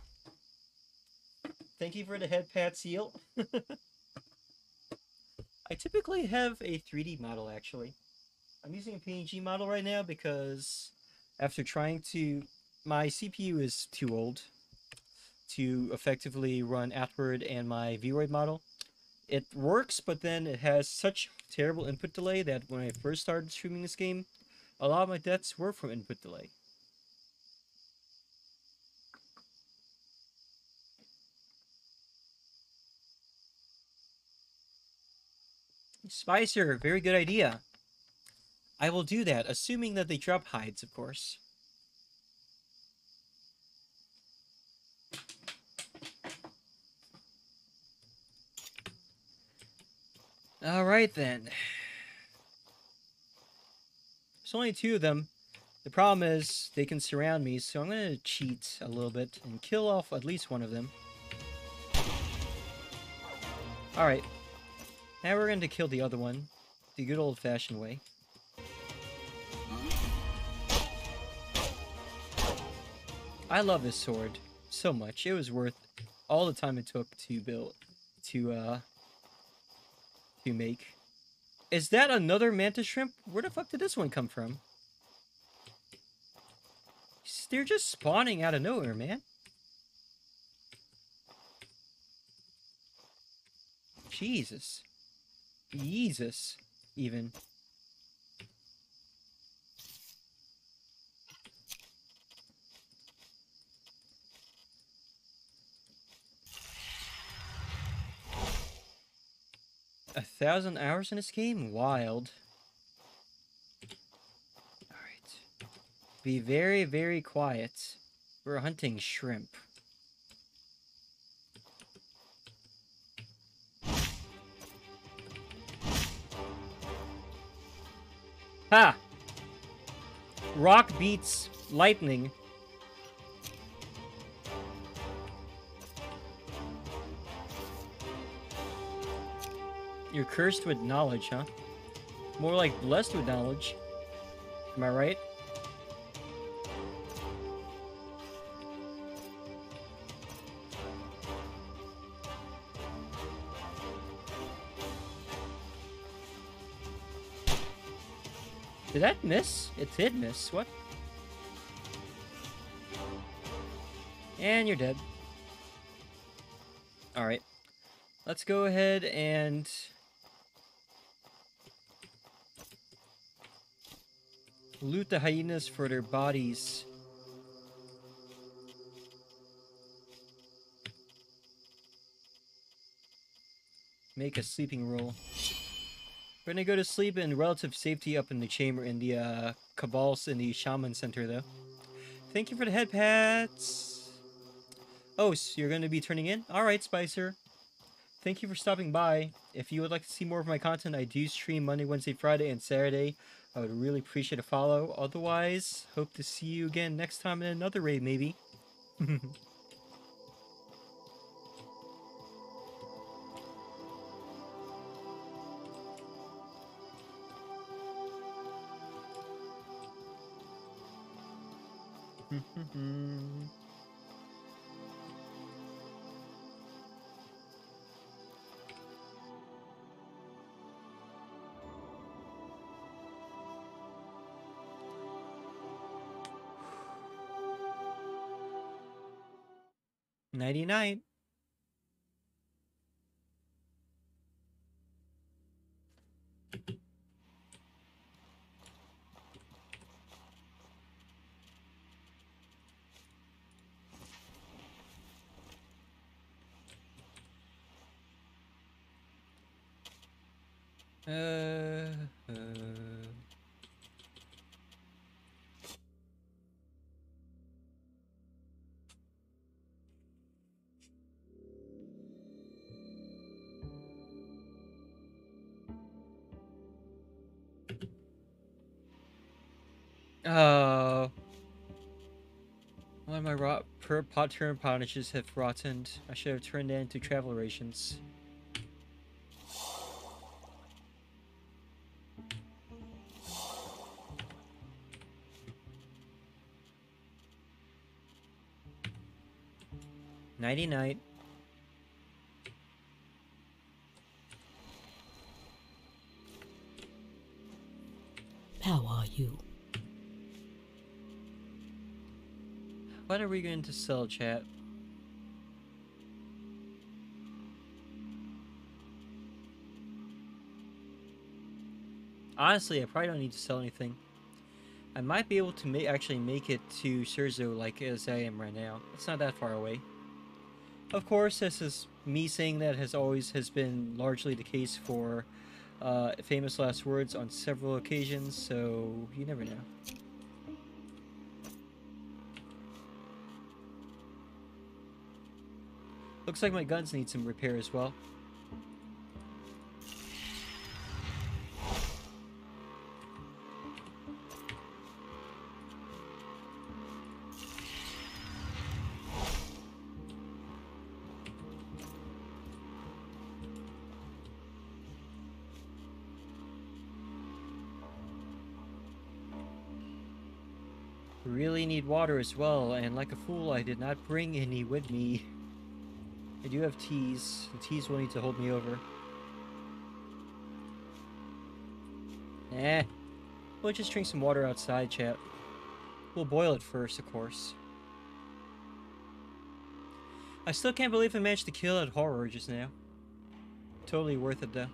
Thank you for the head pat seal. I typically have a 3D model, actually. I'm using a PNG model right now because after trying to... My CPU is too old to effectively run Outward and my Vroid model. It works, but then it has such terrible input delay that when I first started streaming this game, a lot of my deaths were from input delay. Spicer, very good idea. I will do that, assuming that they drop hides, of course. Alright then. There's only two of them. The problem is they can surround me, so I'm going to cheat a little bit and kill off at least one of them. Alright. Now we're going to kill the other one. The good old-fashioned way. I love this sword so much. It was worth all the time it took to build, to, uh, to make. Is that another mantis shrimp? Where the fuck did this one come from? They're just spawning out of nowhere, man. Jesus. Jesus, even. A thousand hours in this game? Wild. Alright. Be very, very quiet. We're hunting shrimp. Ha! Rock beats lightning. You're cursed with knowledge, huh? More like blessed with knowledge. Am I right? Did that miss? It did miss. What? And you're dead. Alright. Let's go ahead and... Loot the hyenas for their bodies. Make a sleeping roll. We're gonna go to sleep in relative safety up in the chamber in the uh, Cabals in the Shaman Center, though. Thank you for the head pats. Oh, so you're gonna be turning in? Alright, Spicer. Thank you for stopping by. If you would like to see more of my content, I do stream Monday, Wednesday, Friday, and Saturday. I would really appreciate a follow. Otherwise, hope to see you again next time in another raid, maybe. Nighty night. Rot per pot potages have rotted. I should have turned that into travel rations. Nighty night. How are you? What are we going to sell, chat? Honestly, I probably don't need to sell anything. I might be able to ma actually make it to Cierzo like as I am right now. It's not that far away. Of course, this is me saying that has always has been largely the case for uh, famous last words on several occasions, so you never know. Looks like my guns need some repair as well. Really need water as well, and like a fool, I did not bring any with me. I do have teas. The teas will need to hold me over. Eh. We'll just drink some water outside, chat. We'll boil it first, of course. I still can't believe I managed to kill that horror just now. Totally worth it though.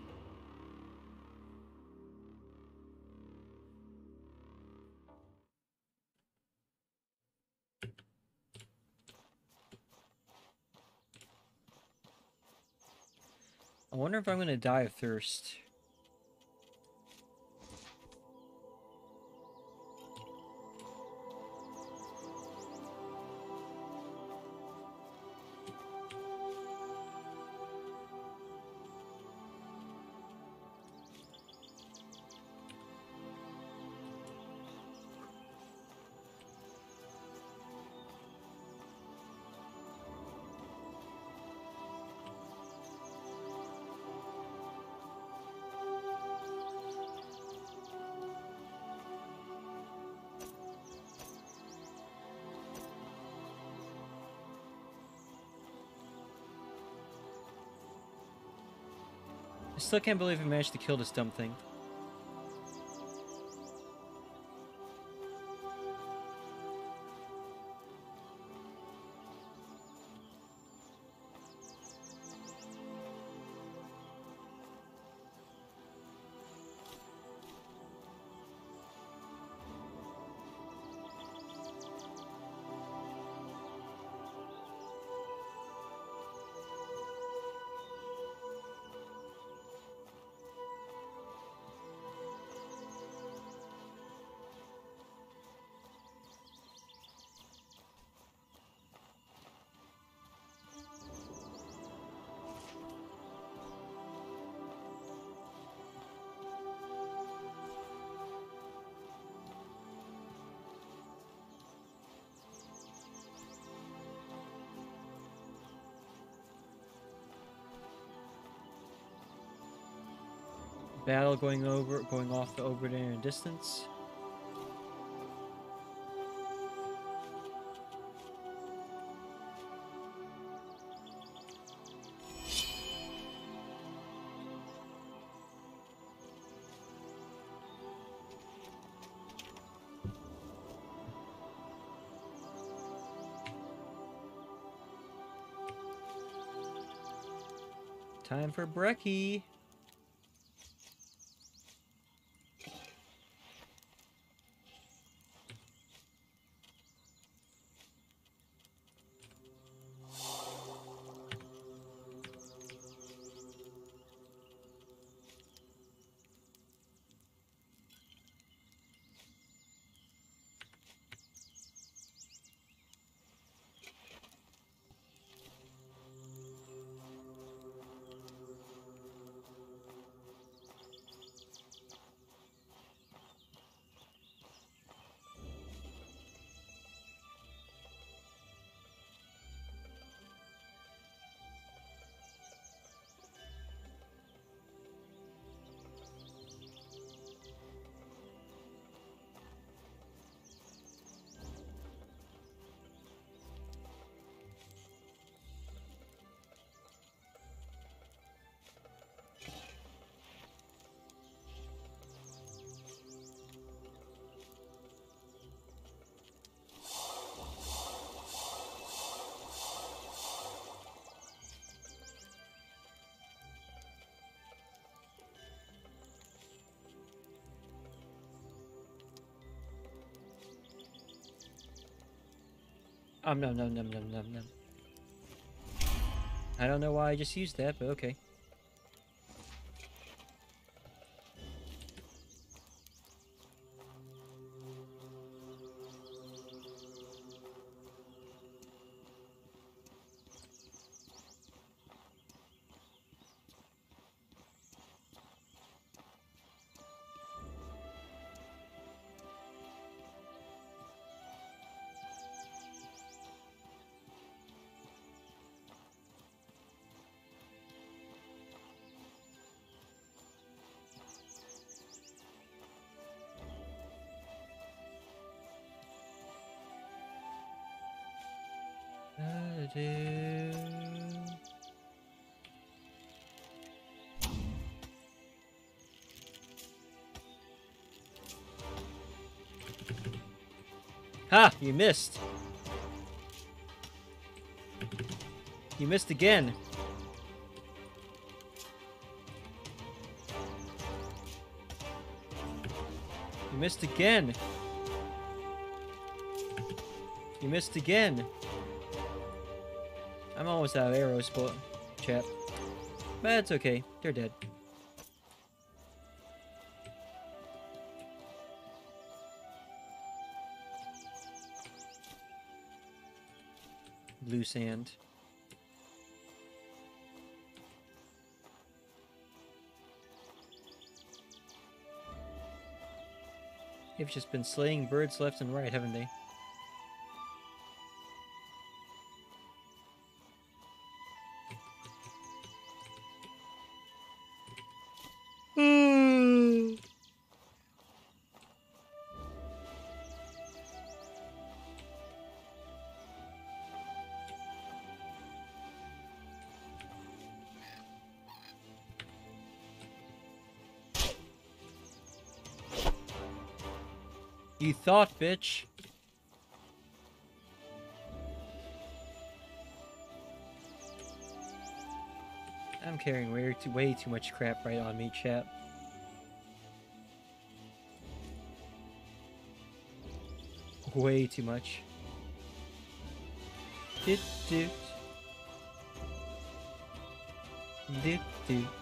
If I'm gonna die of thirst. Still can't believe I managed to kill this dumb thing. Battle going over, going off the over there in distance. Time for brekkie. Um, no, no, no, no, no, no. I don't know why I just used that, but okay. Ha! You missed. You missed again. You missed again. You missed again. I'm almost out of arrows, but chat. But it's okay. They're dead. Sand. They've just been slaying birds left and right, haven't they? Thought, bitch. I'm carrying way too, way too much crap right on me, chap. Way too much. Doot doot. Doot doot.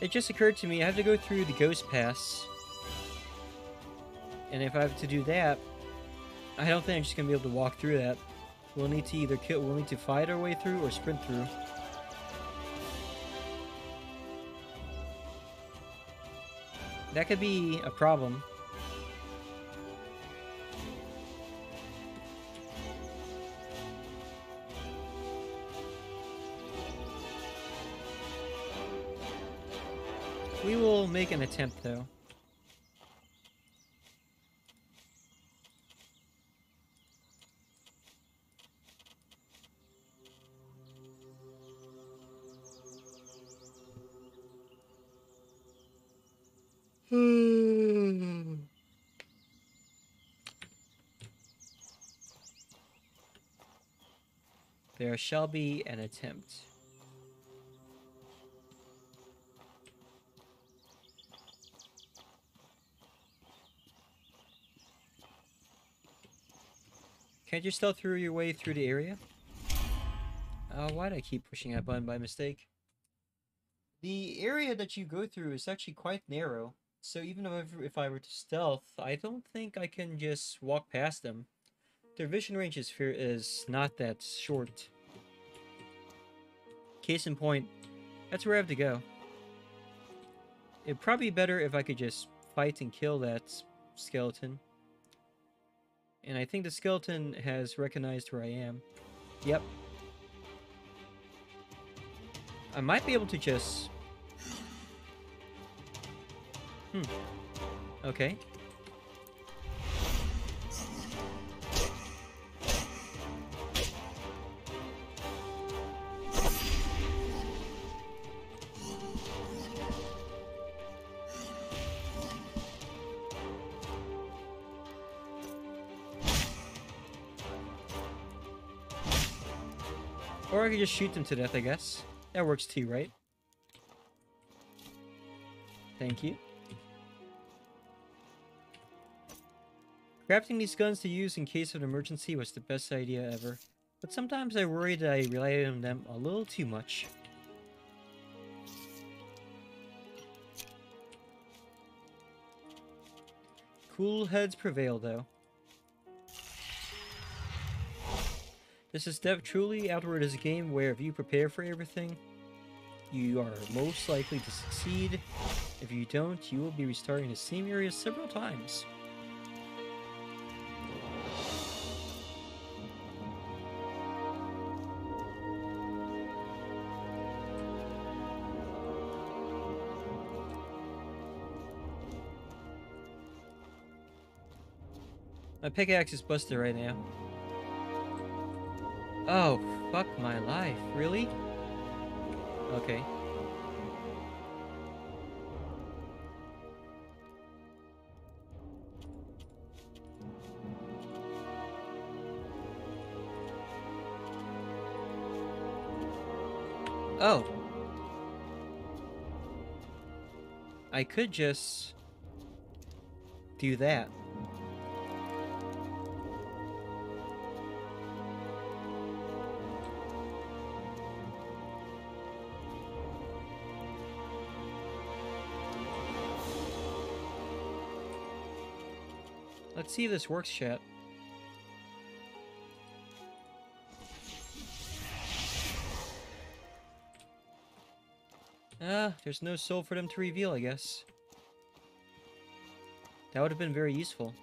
It just occurred to me I have to go through the Ghost Pass. And if I have to do that, I don't think I'm just gonna be able to walk through that. We'll need to either kill, we'll need to fight our way through or sprint through. That could be a problem. Make an attempt, though. Hmm. There shall be an attempt. Can't you stealth through your way through the area? Oh, why'd I keep pushing that button by mistake? The area that you go through is actually quite narrow, so even if, if I were to stealth, I don't think I can just walk past them. Their vision range is, is not that short. Case in point, that's where I have to go. It'd probably be better if I could just fight and kill that skeleton. And I think the skeleton has recognized where I am. Yep. I might be able to just... Hmm. Okay. Could just shoot them to death, I guess. That works too, right? Thank you. Crafting these guns to use in case of an emergency was the best idea ever. But sometimes I worry that I rely on them a little too much. Cool heads prevail, though. This is Dev truly Outward is a game where if you prepare for everything, you are most likely to succeed. If you don't, you will be restarting the same area several times. My pickaxe is busted right now. Oh, fuck my life. Really? Okay. Oh. I could just do that. Let's see if this works, chat. Ah, there's no soul for them to reveal, I guess. That would have been very useful.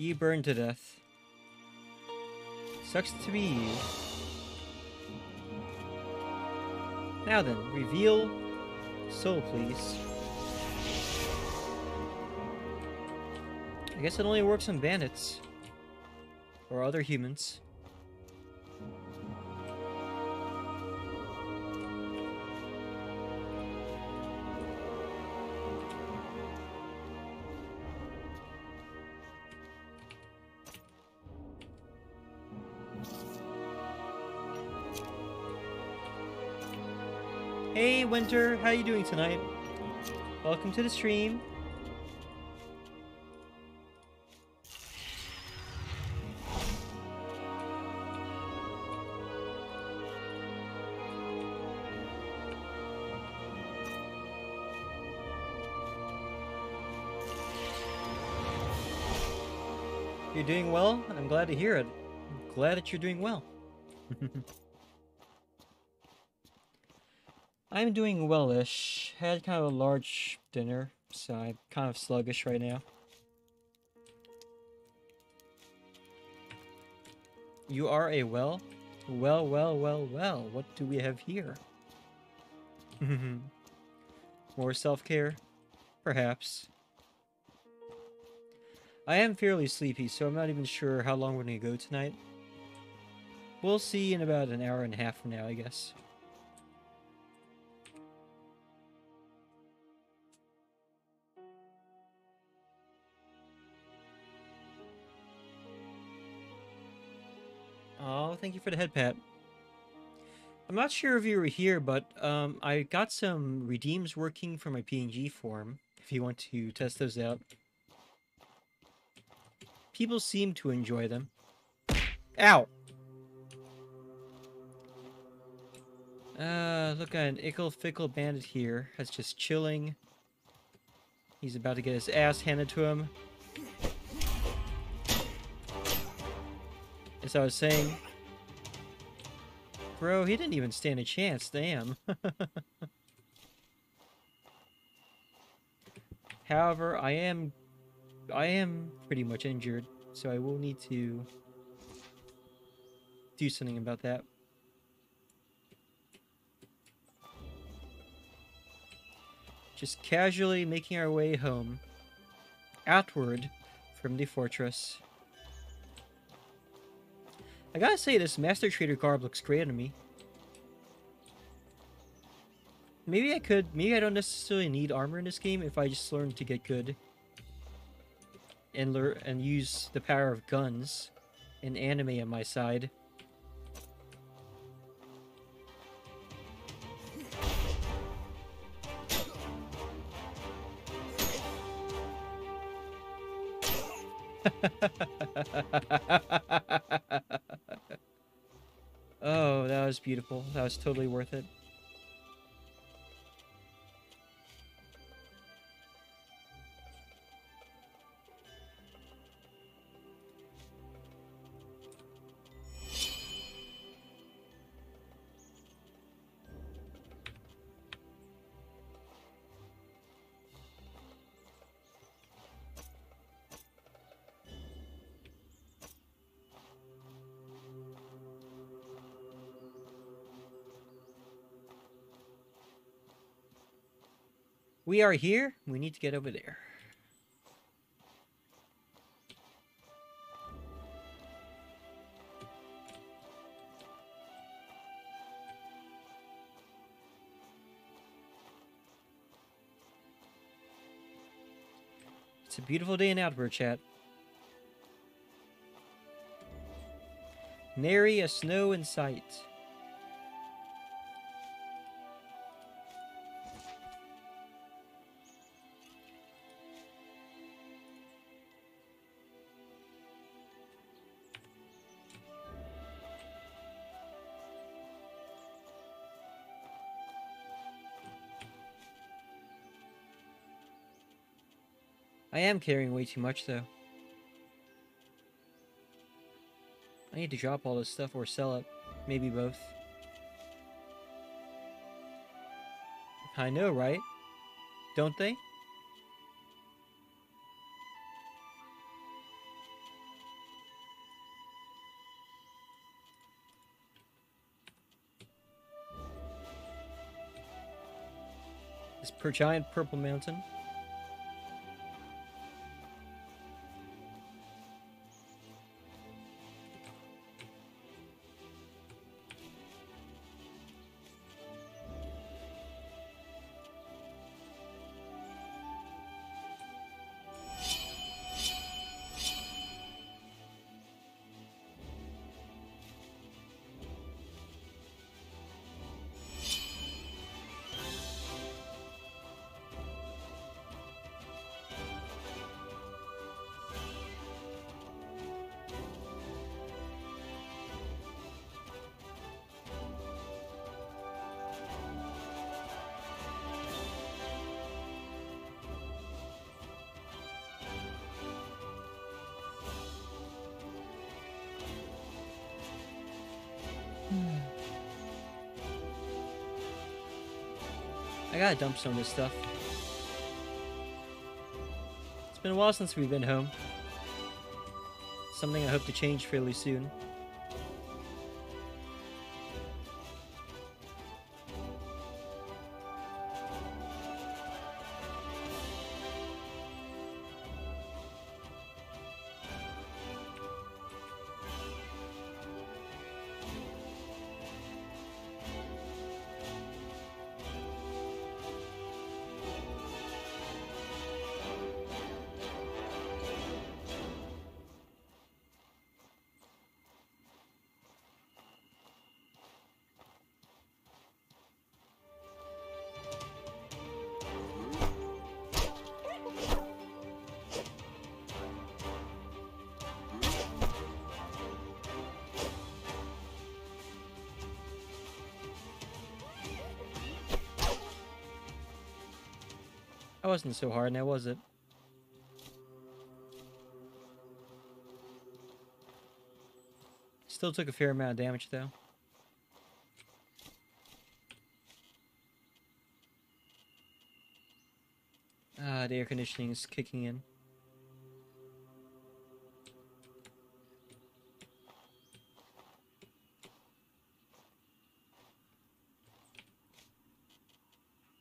You burned to death. Sucks to be you. Now then, reveal soul, please. I guess it only works on bandits. Or other humans. How are you doing tonight? Welcome to the stream. You're doing well? I'm glad to hear it. Glad that you're doing well. I'm doing well-ish. Had kind of a large dinner, so I'm kind of sluggish right now. You are a well? Well, well, well, well. What do we have here? More self-care? Perhaps. I am fairly sleepy, so I'm not even sure how long we're going to go tonight. We'll see in about an hour and a half from now, I guess. Oh, thank you for the head pat. I'm not sure if you were here, but um, I got some redeems working for my PNG form, if you want to test those out. People seem to enjoy them. Ow! Uh, look at an ickle fickle bandit here that's just chilling. He's about to get his ass handed to him. As I was saying, bro, he didn't even stand a chance. Damn. However, I am, I am pretty much injured, so I will need to do something about that. Just casually making our way home, outward from the fortress. I gotta say, this Master Trader garb looks great on me. Maybe I could, maybe I don't necessarily need armor in this game if I just learn to get good. And learn and use the power of guns and anime on my side. beautiful. That was totally worth it. We are here. We need to get over there. It's a beautiful day in Outward Chat. Nary a snow in sight. I am carrying way too much, though. I need to drop all this stuff or sell it. Maybe both. I know, right? Don't they? This per giant purple mountain. I gotta dump some of this stuff. It's been a while since we've been home. Something I hope to change fairly soon. Wasn't so hard now, was it? Still took a fair amount of damage, though. Ah, the air conditioning is kicking in.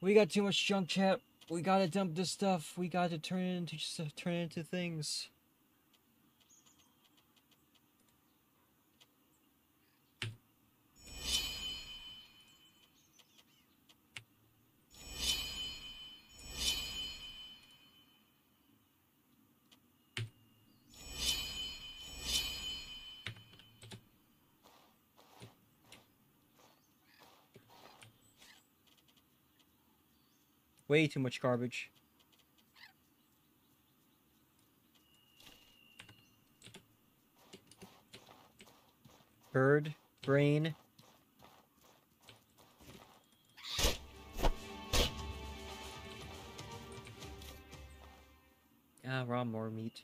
We got too much junk chat. We gotta dump this stuff. We gotta turn it into s- turn it into things. Way too much garbage. Bird, brain. Ah, raw more meat.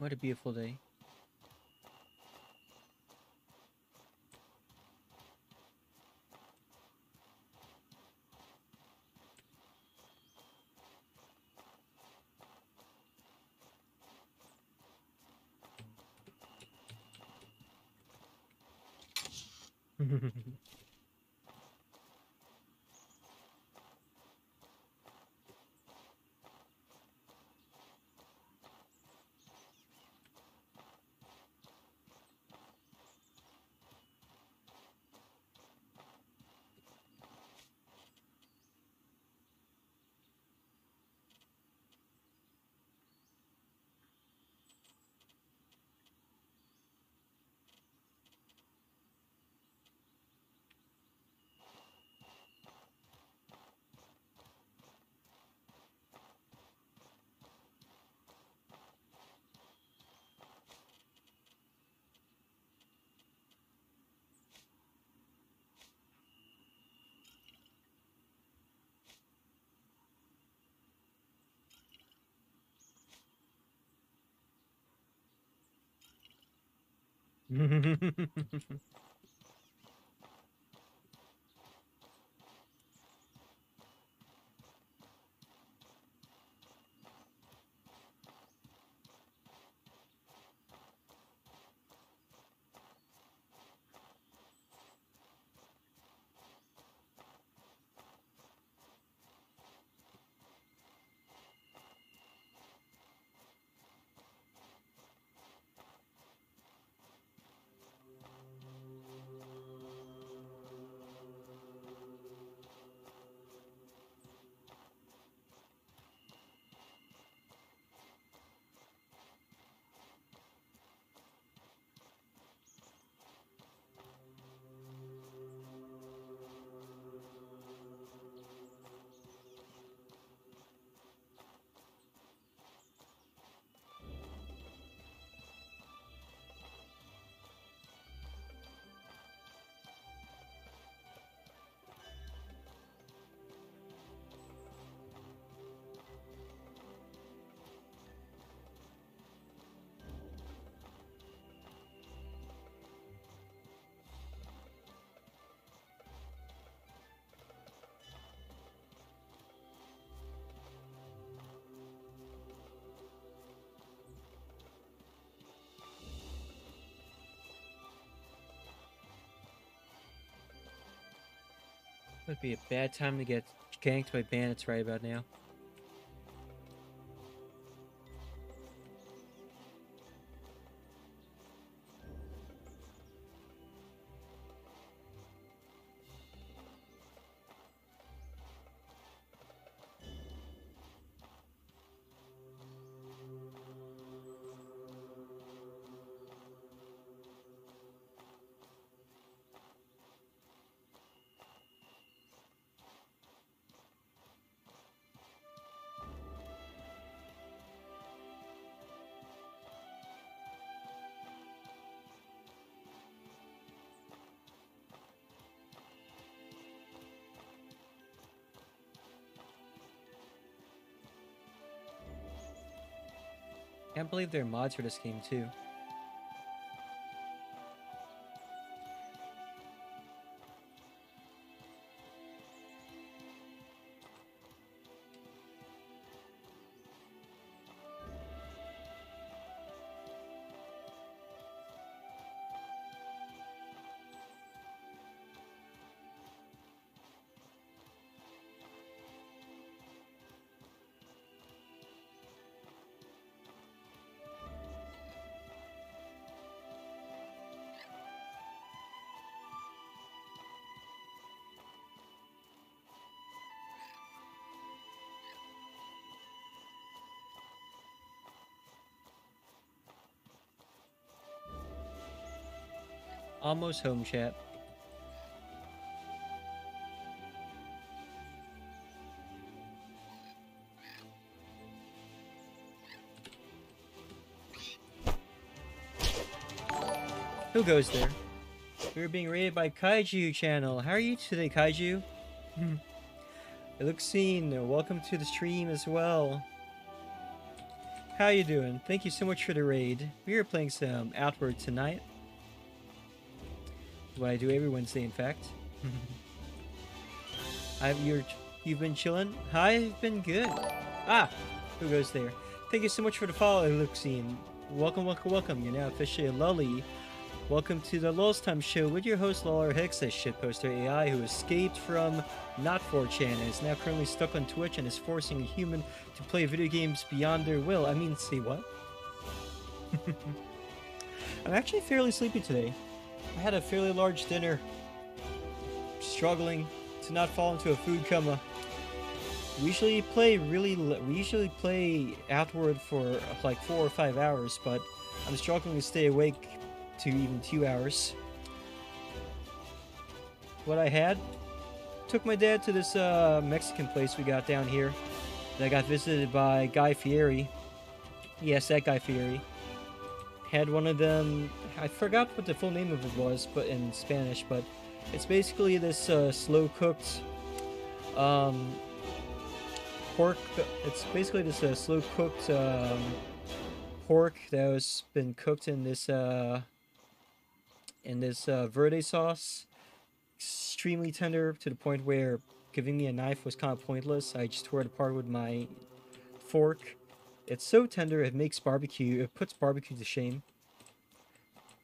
What a beautiful day. フフフフフ。Would be a bad time to get ganked by bandits right about now. Believe there are mods for this game too. Almost home, chat. Who goes there? We're being raided by Kaiju channel. How are you today, Kaiju? Hmm. it looks seen. Uh, welcome to the stream as well. How you doing? Thank you so much for the raid. We are playing some Outward tonight. What I do every Wednesday, in fact. I've you're you've been chilling. I've been good. Ah, who goes there? Thank you so much for the follow, Luxine. Welcome, welcome, welcome. You're now officially a lully. Welcome to the Lulz Time Show with your host Lawler Hix, a shitposter AI who escaped from not 4chan and is now currently stuck on Twitch and is forcing a human to play video games beyond their will. I mean, see what? I'm actually fairly sleepy today. I had a fairly large dinner, struggling to not fall into a food coma. We usually play really. We usually play outward for like four or five hours, but I'm struggling to stay awake to even two hours. What I had took my dad to this uh, Mexican place we got down here. That got visited by Guy Fieri. Yes, that Guy Fieri. Had one of them. I forgot what the full name of it was, but in Spanish. But it's basically this uh, slow cooked um, pork. It's basically this uh, slow cooked um, pork that was been cooked in this uh, in this uh, verde sauce. Extremely tender to the point where giving me a knife was kind of pointless. I just tore it apart with my fork. It's so tender it makes barbecue. It puts barbecue to shame.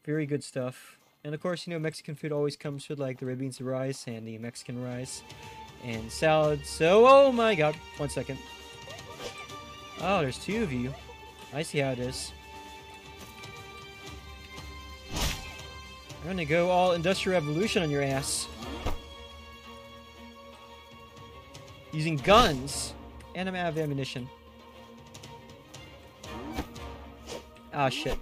Very good stuff. And of course, you know, Mexican food always comes with like the red beans and rice and the Mexican rice and salad. So, oh my god. One second. Oh, there's two of you. I see how it is. I'm gonna go all Industrial Revolution on your ass. Using guns. And I'm out of ammunition. Ah, shit.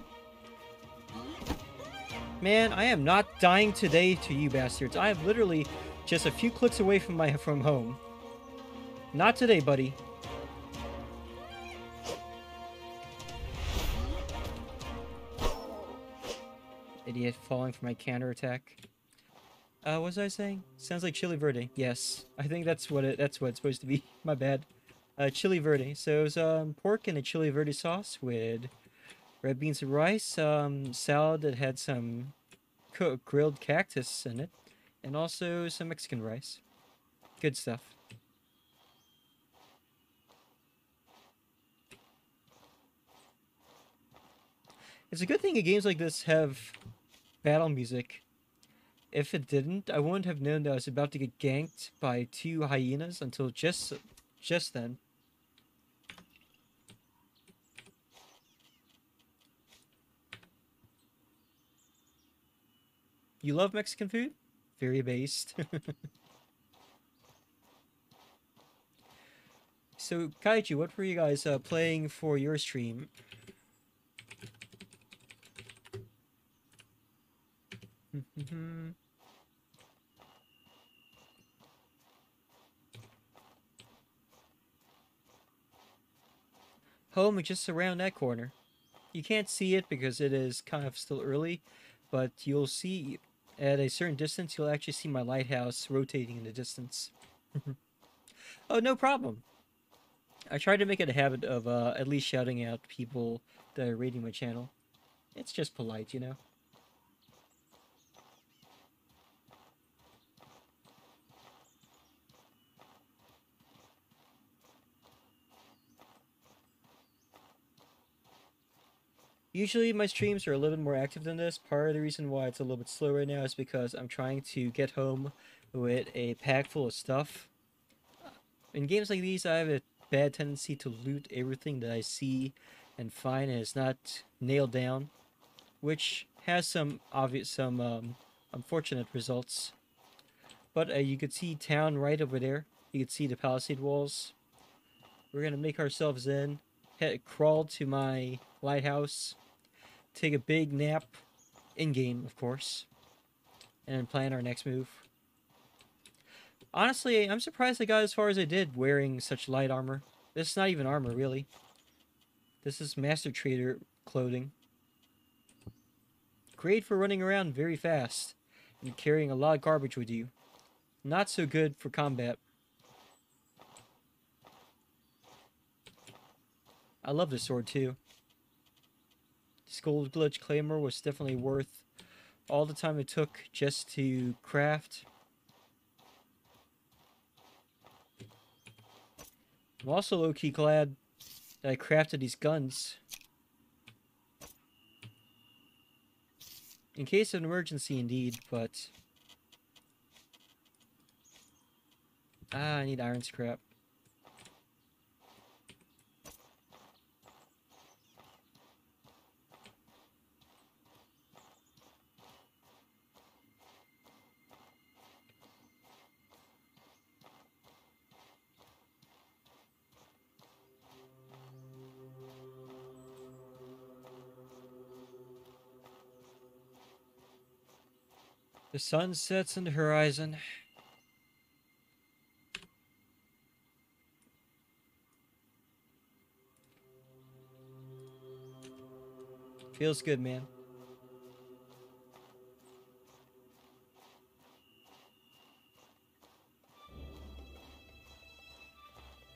Man, I am not dying today to you bastards. I am literally just a few clicks away from my from home. Not today, buddy. Idiot falling for my counterattack. Uh, what was I saying? Sounds like chili verde. Yes, I think that's what it. That's what it's supposed to be. my bad. Uh, chili verde. So it was um, pork in a chili verde sauce with red beans and rice, um, salad that had some grilled cactus in it, and also some Mexican rice. Good stuff. It's a good thing that games like this have battle music. If it didn't, I wouldn't have known that I was about to get ganked by two hyenas until just just then. You love Mexican food? Very based. so, Kaiju, what were you guys uh, playing for your stream? Home is just around that corner. You can't see it because it is kind of still early, but you'll see at a certain distance, you'll actually see my lighthouse rotating in the distance. oh, no problem. I try to make it a habit of uh, at least shouting out people that are rating my channel. It's just polite, you know? Usually my streams are a little bit more active than this. Part of the reason why it's a little bit slow right now is because I'm trying to get home with a pack full of stuff. In games like these, I have a bad tendency to loot everything that I see and find and it's not nailed down, which has some obvious, some um, unfortunate results. But uh, you could see town right over there. You could see the palisade walls. We're gonna make ourselves in, head crawl to my lighthouse take a big nap in game, of course. and plan our next move. Honestly, I'm surprised I got as far as I did wearing such light armor. This is not even armor, really. This is Master Trader clothing. Great for running around very fast and carrying a lot of garbage with you. Not so good for combat. I love this sword too. Gold-Lich claymore was definitely worth all the time it took just to craft. I'm also low-key glad that I crafted these guns. In case of an emergency indeed, but... Ah, I need iron scrap. The sun sets in the horizon. Feels good, man.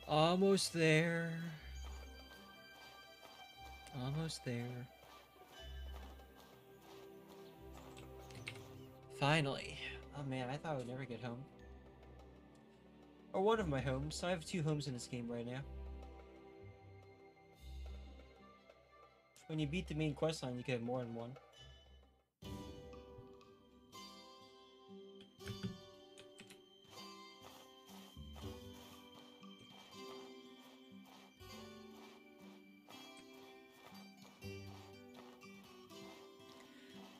Almost there. Almost there. Finally. Oh man, I thought I would never get home. Or one of my homes. so I have two homes in this game right now. When you beat the main quest line, you have more than one.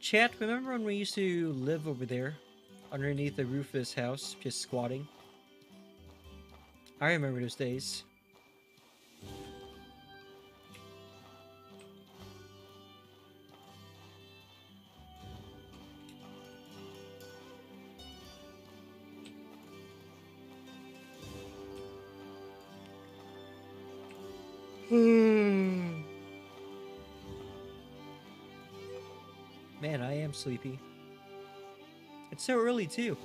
Chat, remember when we used to live over there? Underneath the roof of this house, just squatting? I remember those days. Man, I am sleepy. It's so early, too.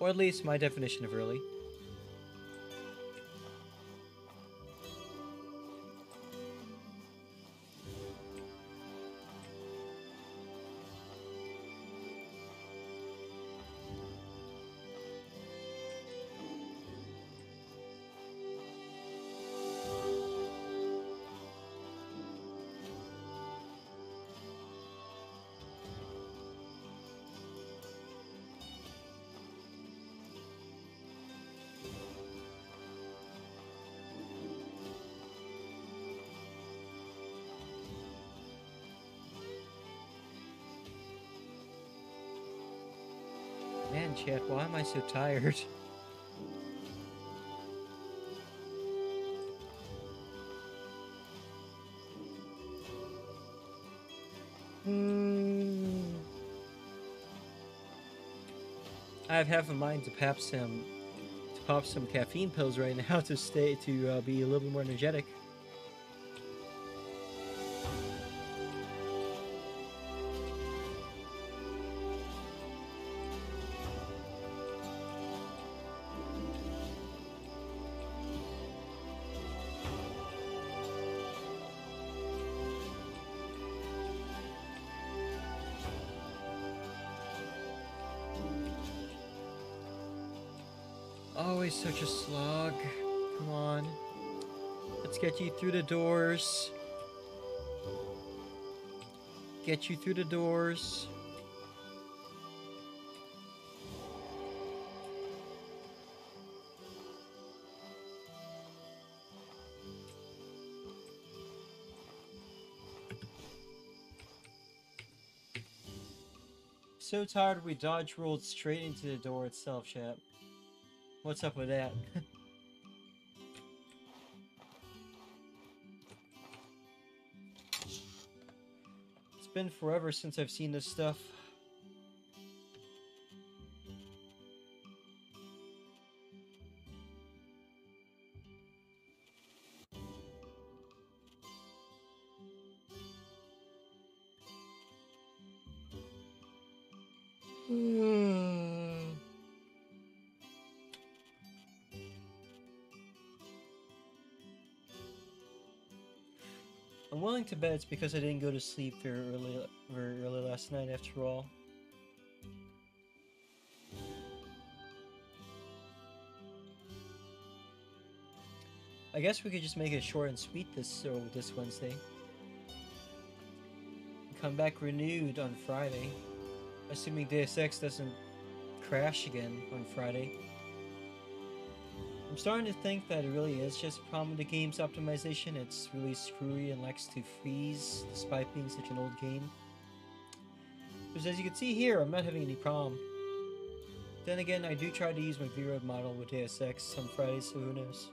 Or at least my definition of early. Why am I so tired? I have half a mind to pop some to pop some caffeine pills right now to stay to uh, be a little more energetic. Such a slog. Come on. Let's get you through the doors. Get you through the doors. So tired we dodge rolled straight into the door itself, chap. What's up with that? it's been forever since I've seen this stuff. To bet it's because I didn't go to sleep very early, very early last night. After all. I guess we could just make it short and sweet this so this Wednesday. Come back renewed on Friday, assuming Deus Ex doesn't crash again on Friday. I'm starting to think that it really is just a problem with the game's optimization. It's really screwy and likes to freeze despite being such an old game. Because as you can see here, I'm not having any problem. Then again, I do try to use my VRoid model with Ex on Fridays, so who knows.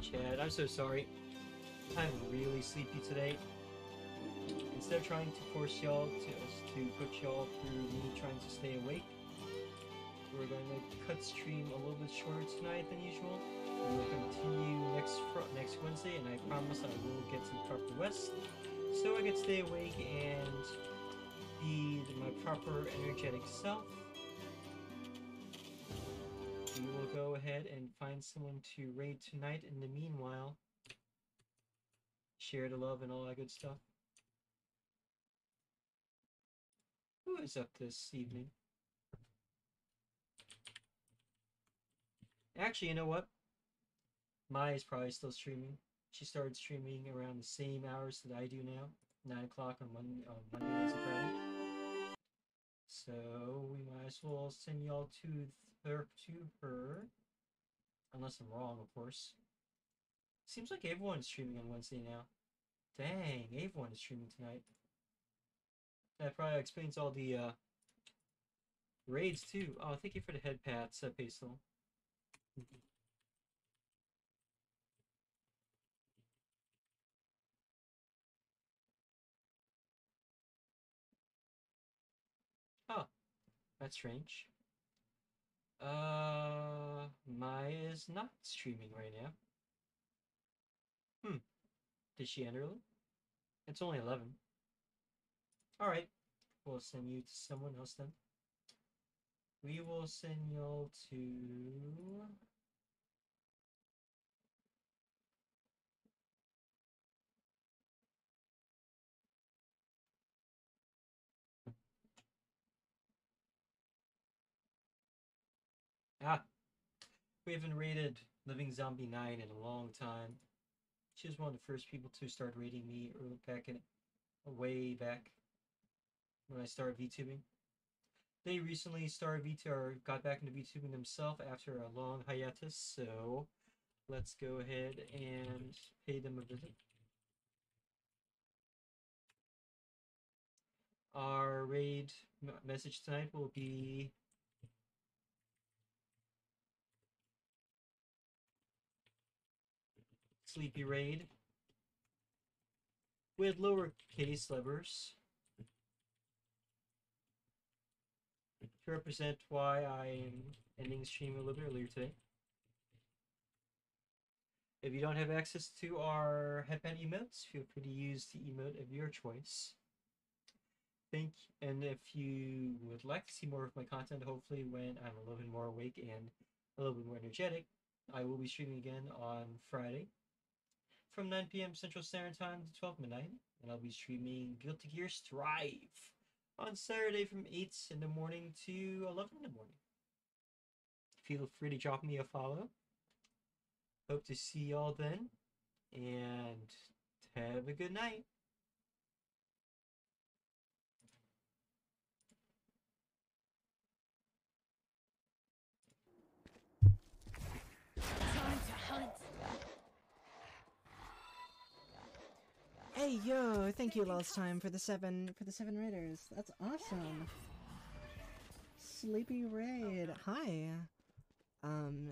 Chad, I'm so sorry. I'm really sleepy today. Instead of trying to force y'all to, to put y'all through me trying to stay awake, we're going to cut stream a little bit shorter tonight than usual. We'll continue next next Wednesday, and I promise I will get some proper rest, so I can stay awake and be my proper energetic self. Go ahead and find someone to raid tonight. In the meanwhile, share the love and all that good stuff. Who is up this evening? Actually, you know what? Maya's probably still streaming. She started streaming around the same hours that I do now, nine o'clock on Monday, on uh, Monday, Wednesday, Friday. So we might as well send y'all to her to her, unless I'm wrong, of course. Seems like everyone's streaming on Wednesday now. Dang, everyone is streaming tonight. That probably explains all the uh, raids too. Oh, thank you for the head pats, uh. Oh, that's strange. Uh, Maya is not streaming right now. Hmm. Did she end early? It's only 11. Alright. We'll send you to someone else then. We will send y'all to. Ah, we haven't rated Living Zombie 9 in a long time. She was one of the first people to start rating me back in way back when I started VTubing. They recently started VT or got back into VTubing themselves after a long hiatus, so let's go ahead and pay them a visit. Our raid message tonight will be Sleepy Raid with lowercase letters to represent why I am ending stream a little bit earlier today. If you don't have access to our headband emotes, feel free to use the emote of your choice. Thank and if you would like to see more of my content, hopefully when I'm a little bit more awake and a little bit more energetic, I will be streaming again on Friday from 9 p.m. Central Standard Time to 12 midnight, and I'll be streaming Guilty Gear Strive on Saturday from 8 in the morning to 11 in the morning. Feel free to drop me a follow. Hope to see y'all then, and have a good night. Hey yo, thank you last time for the seven for the seven raiders. That's awesome. Sleepy raid. Hi. Um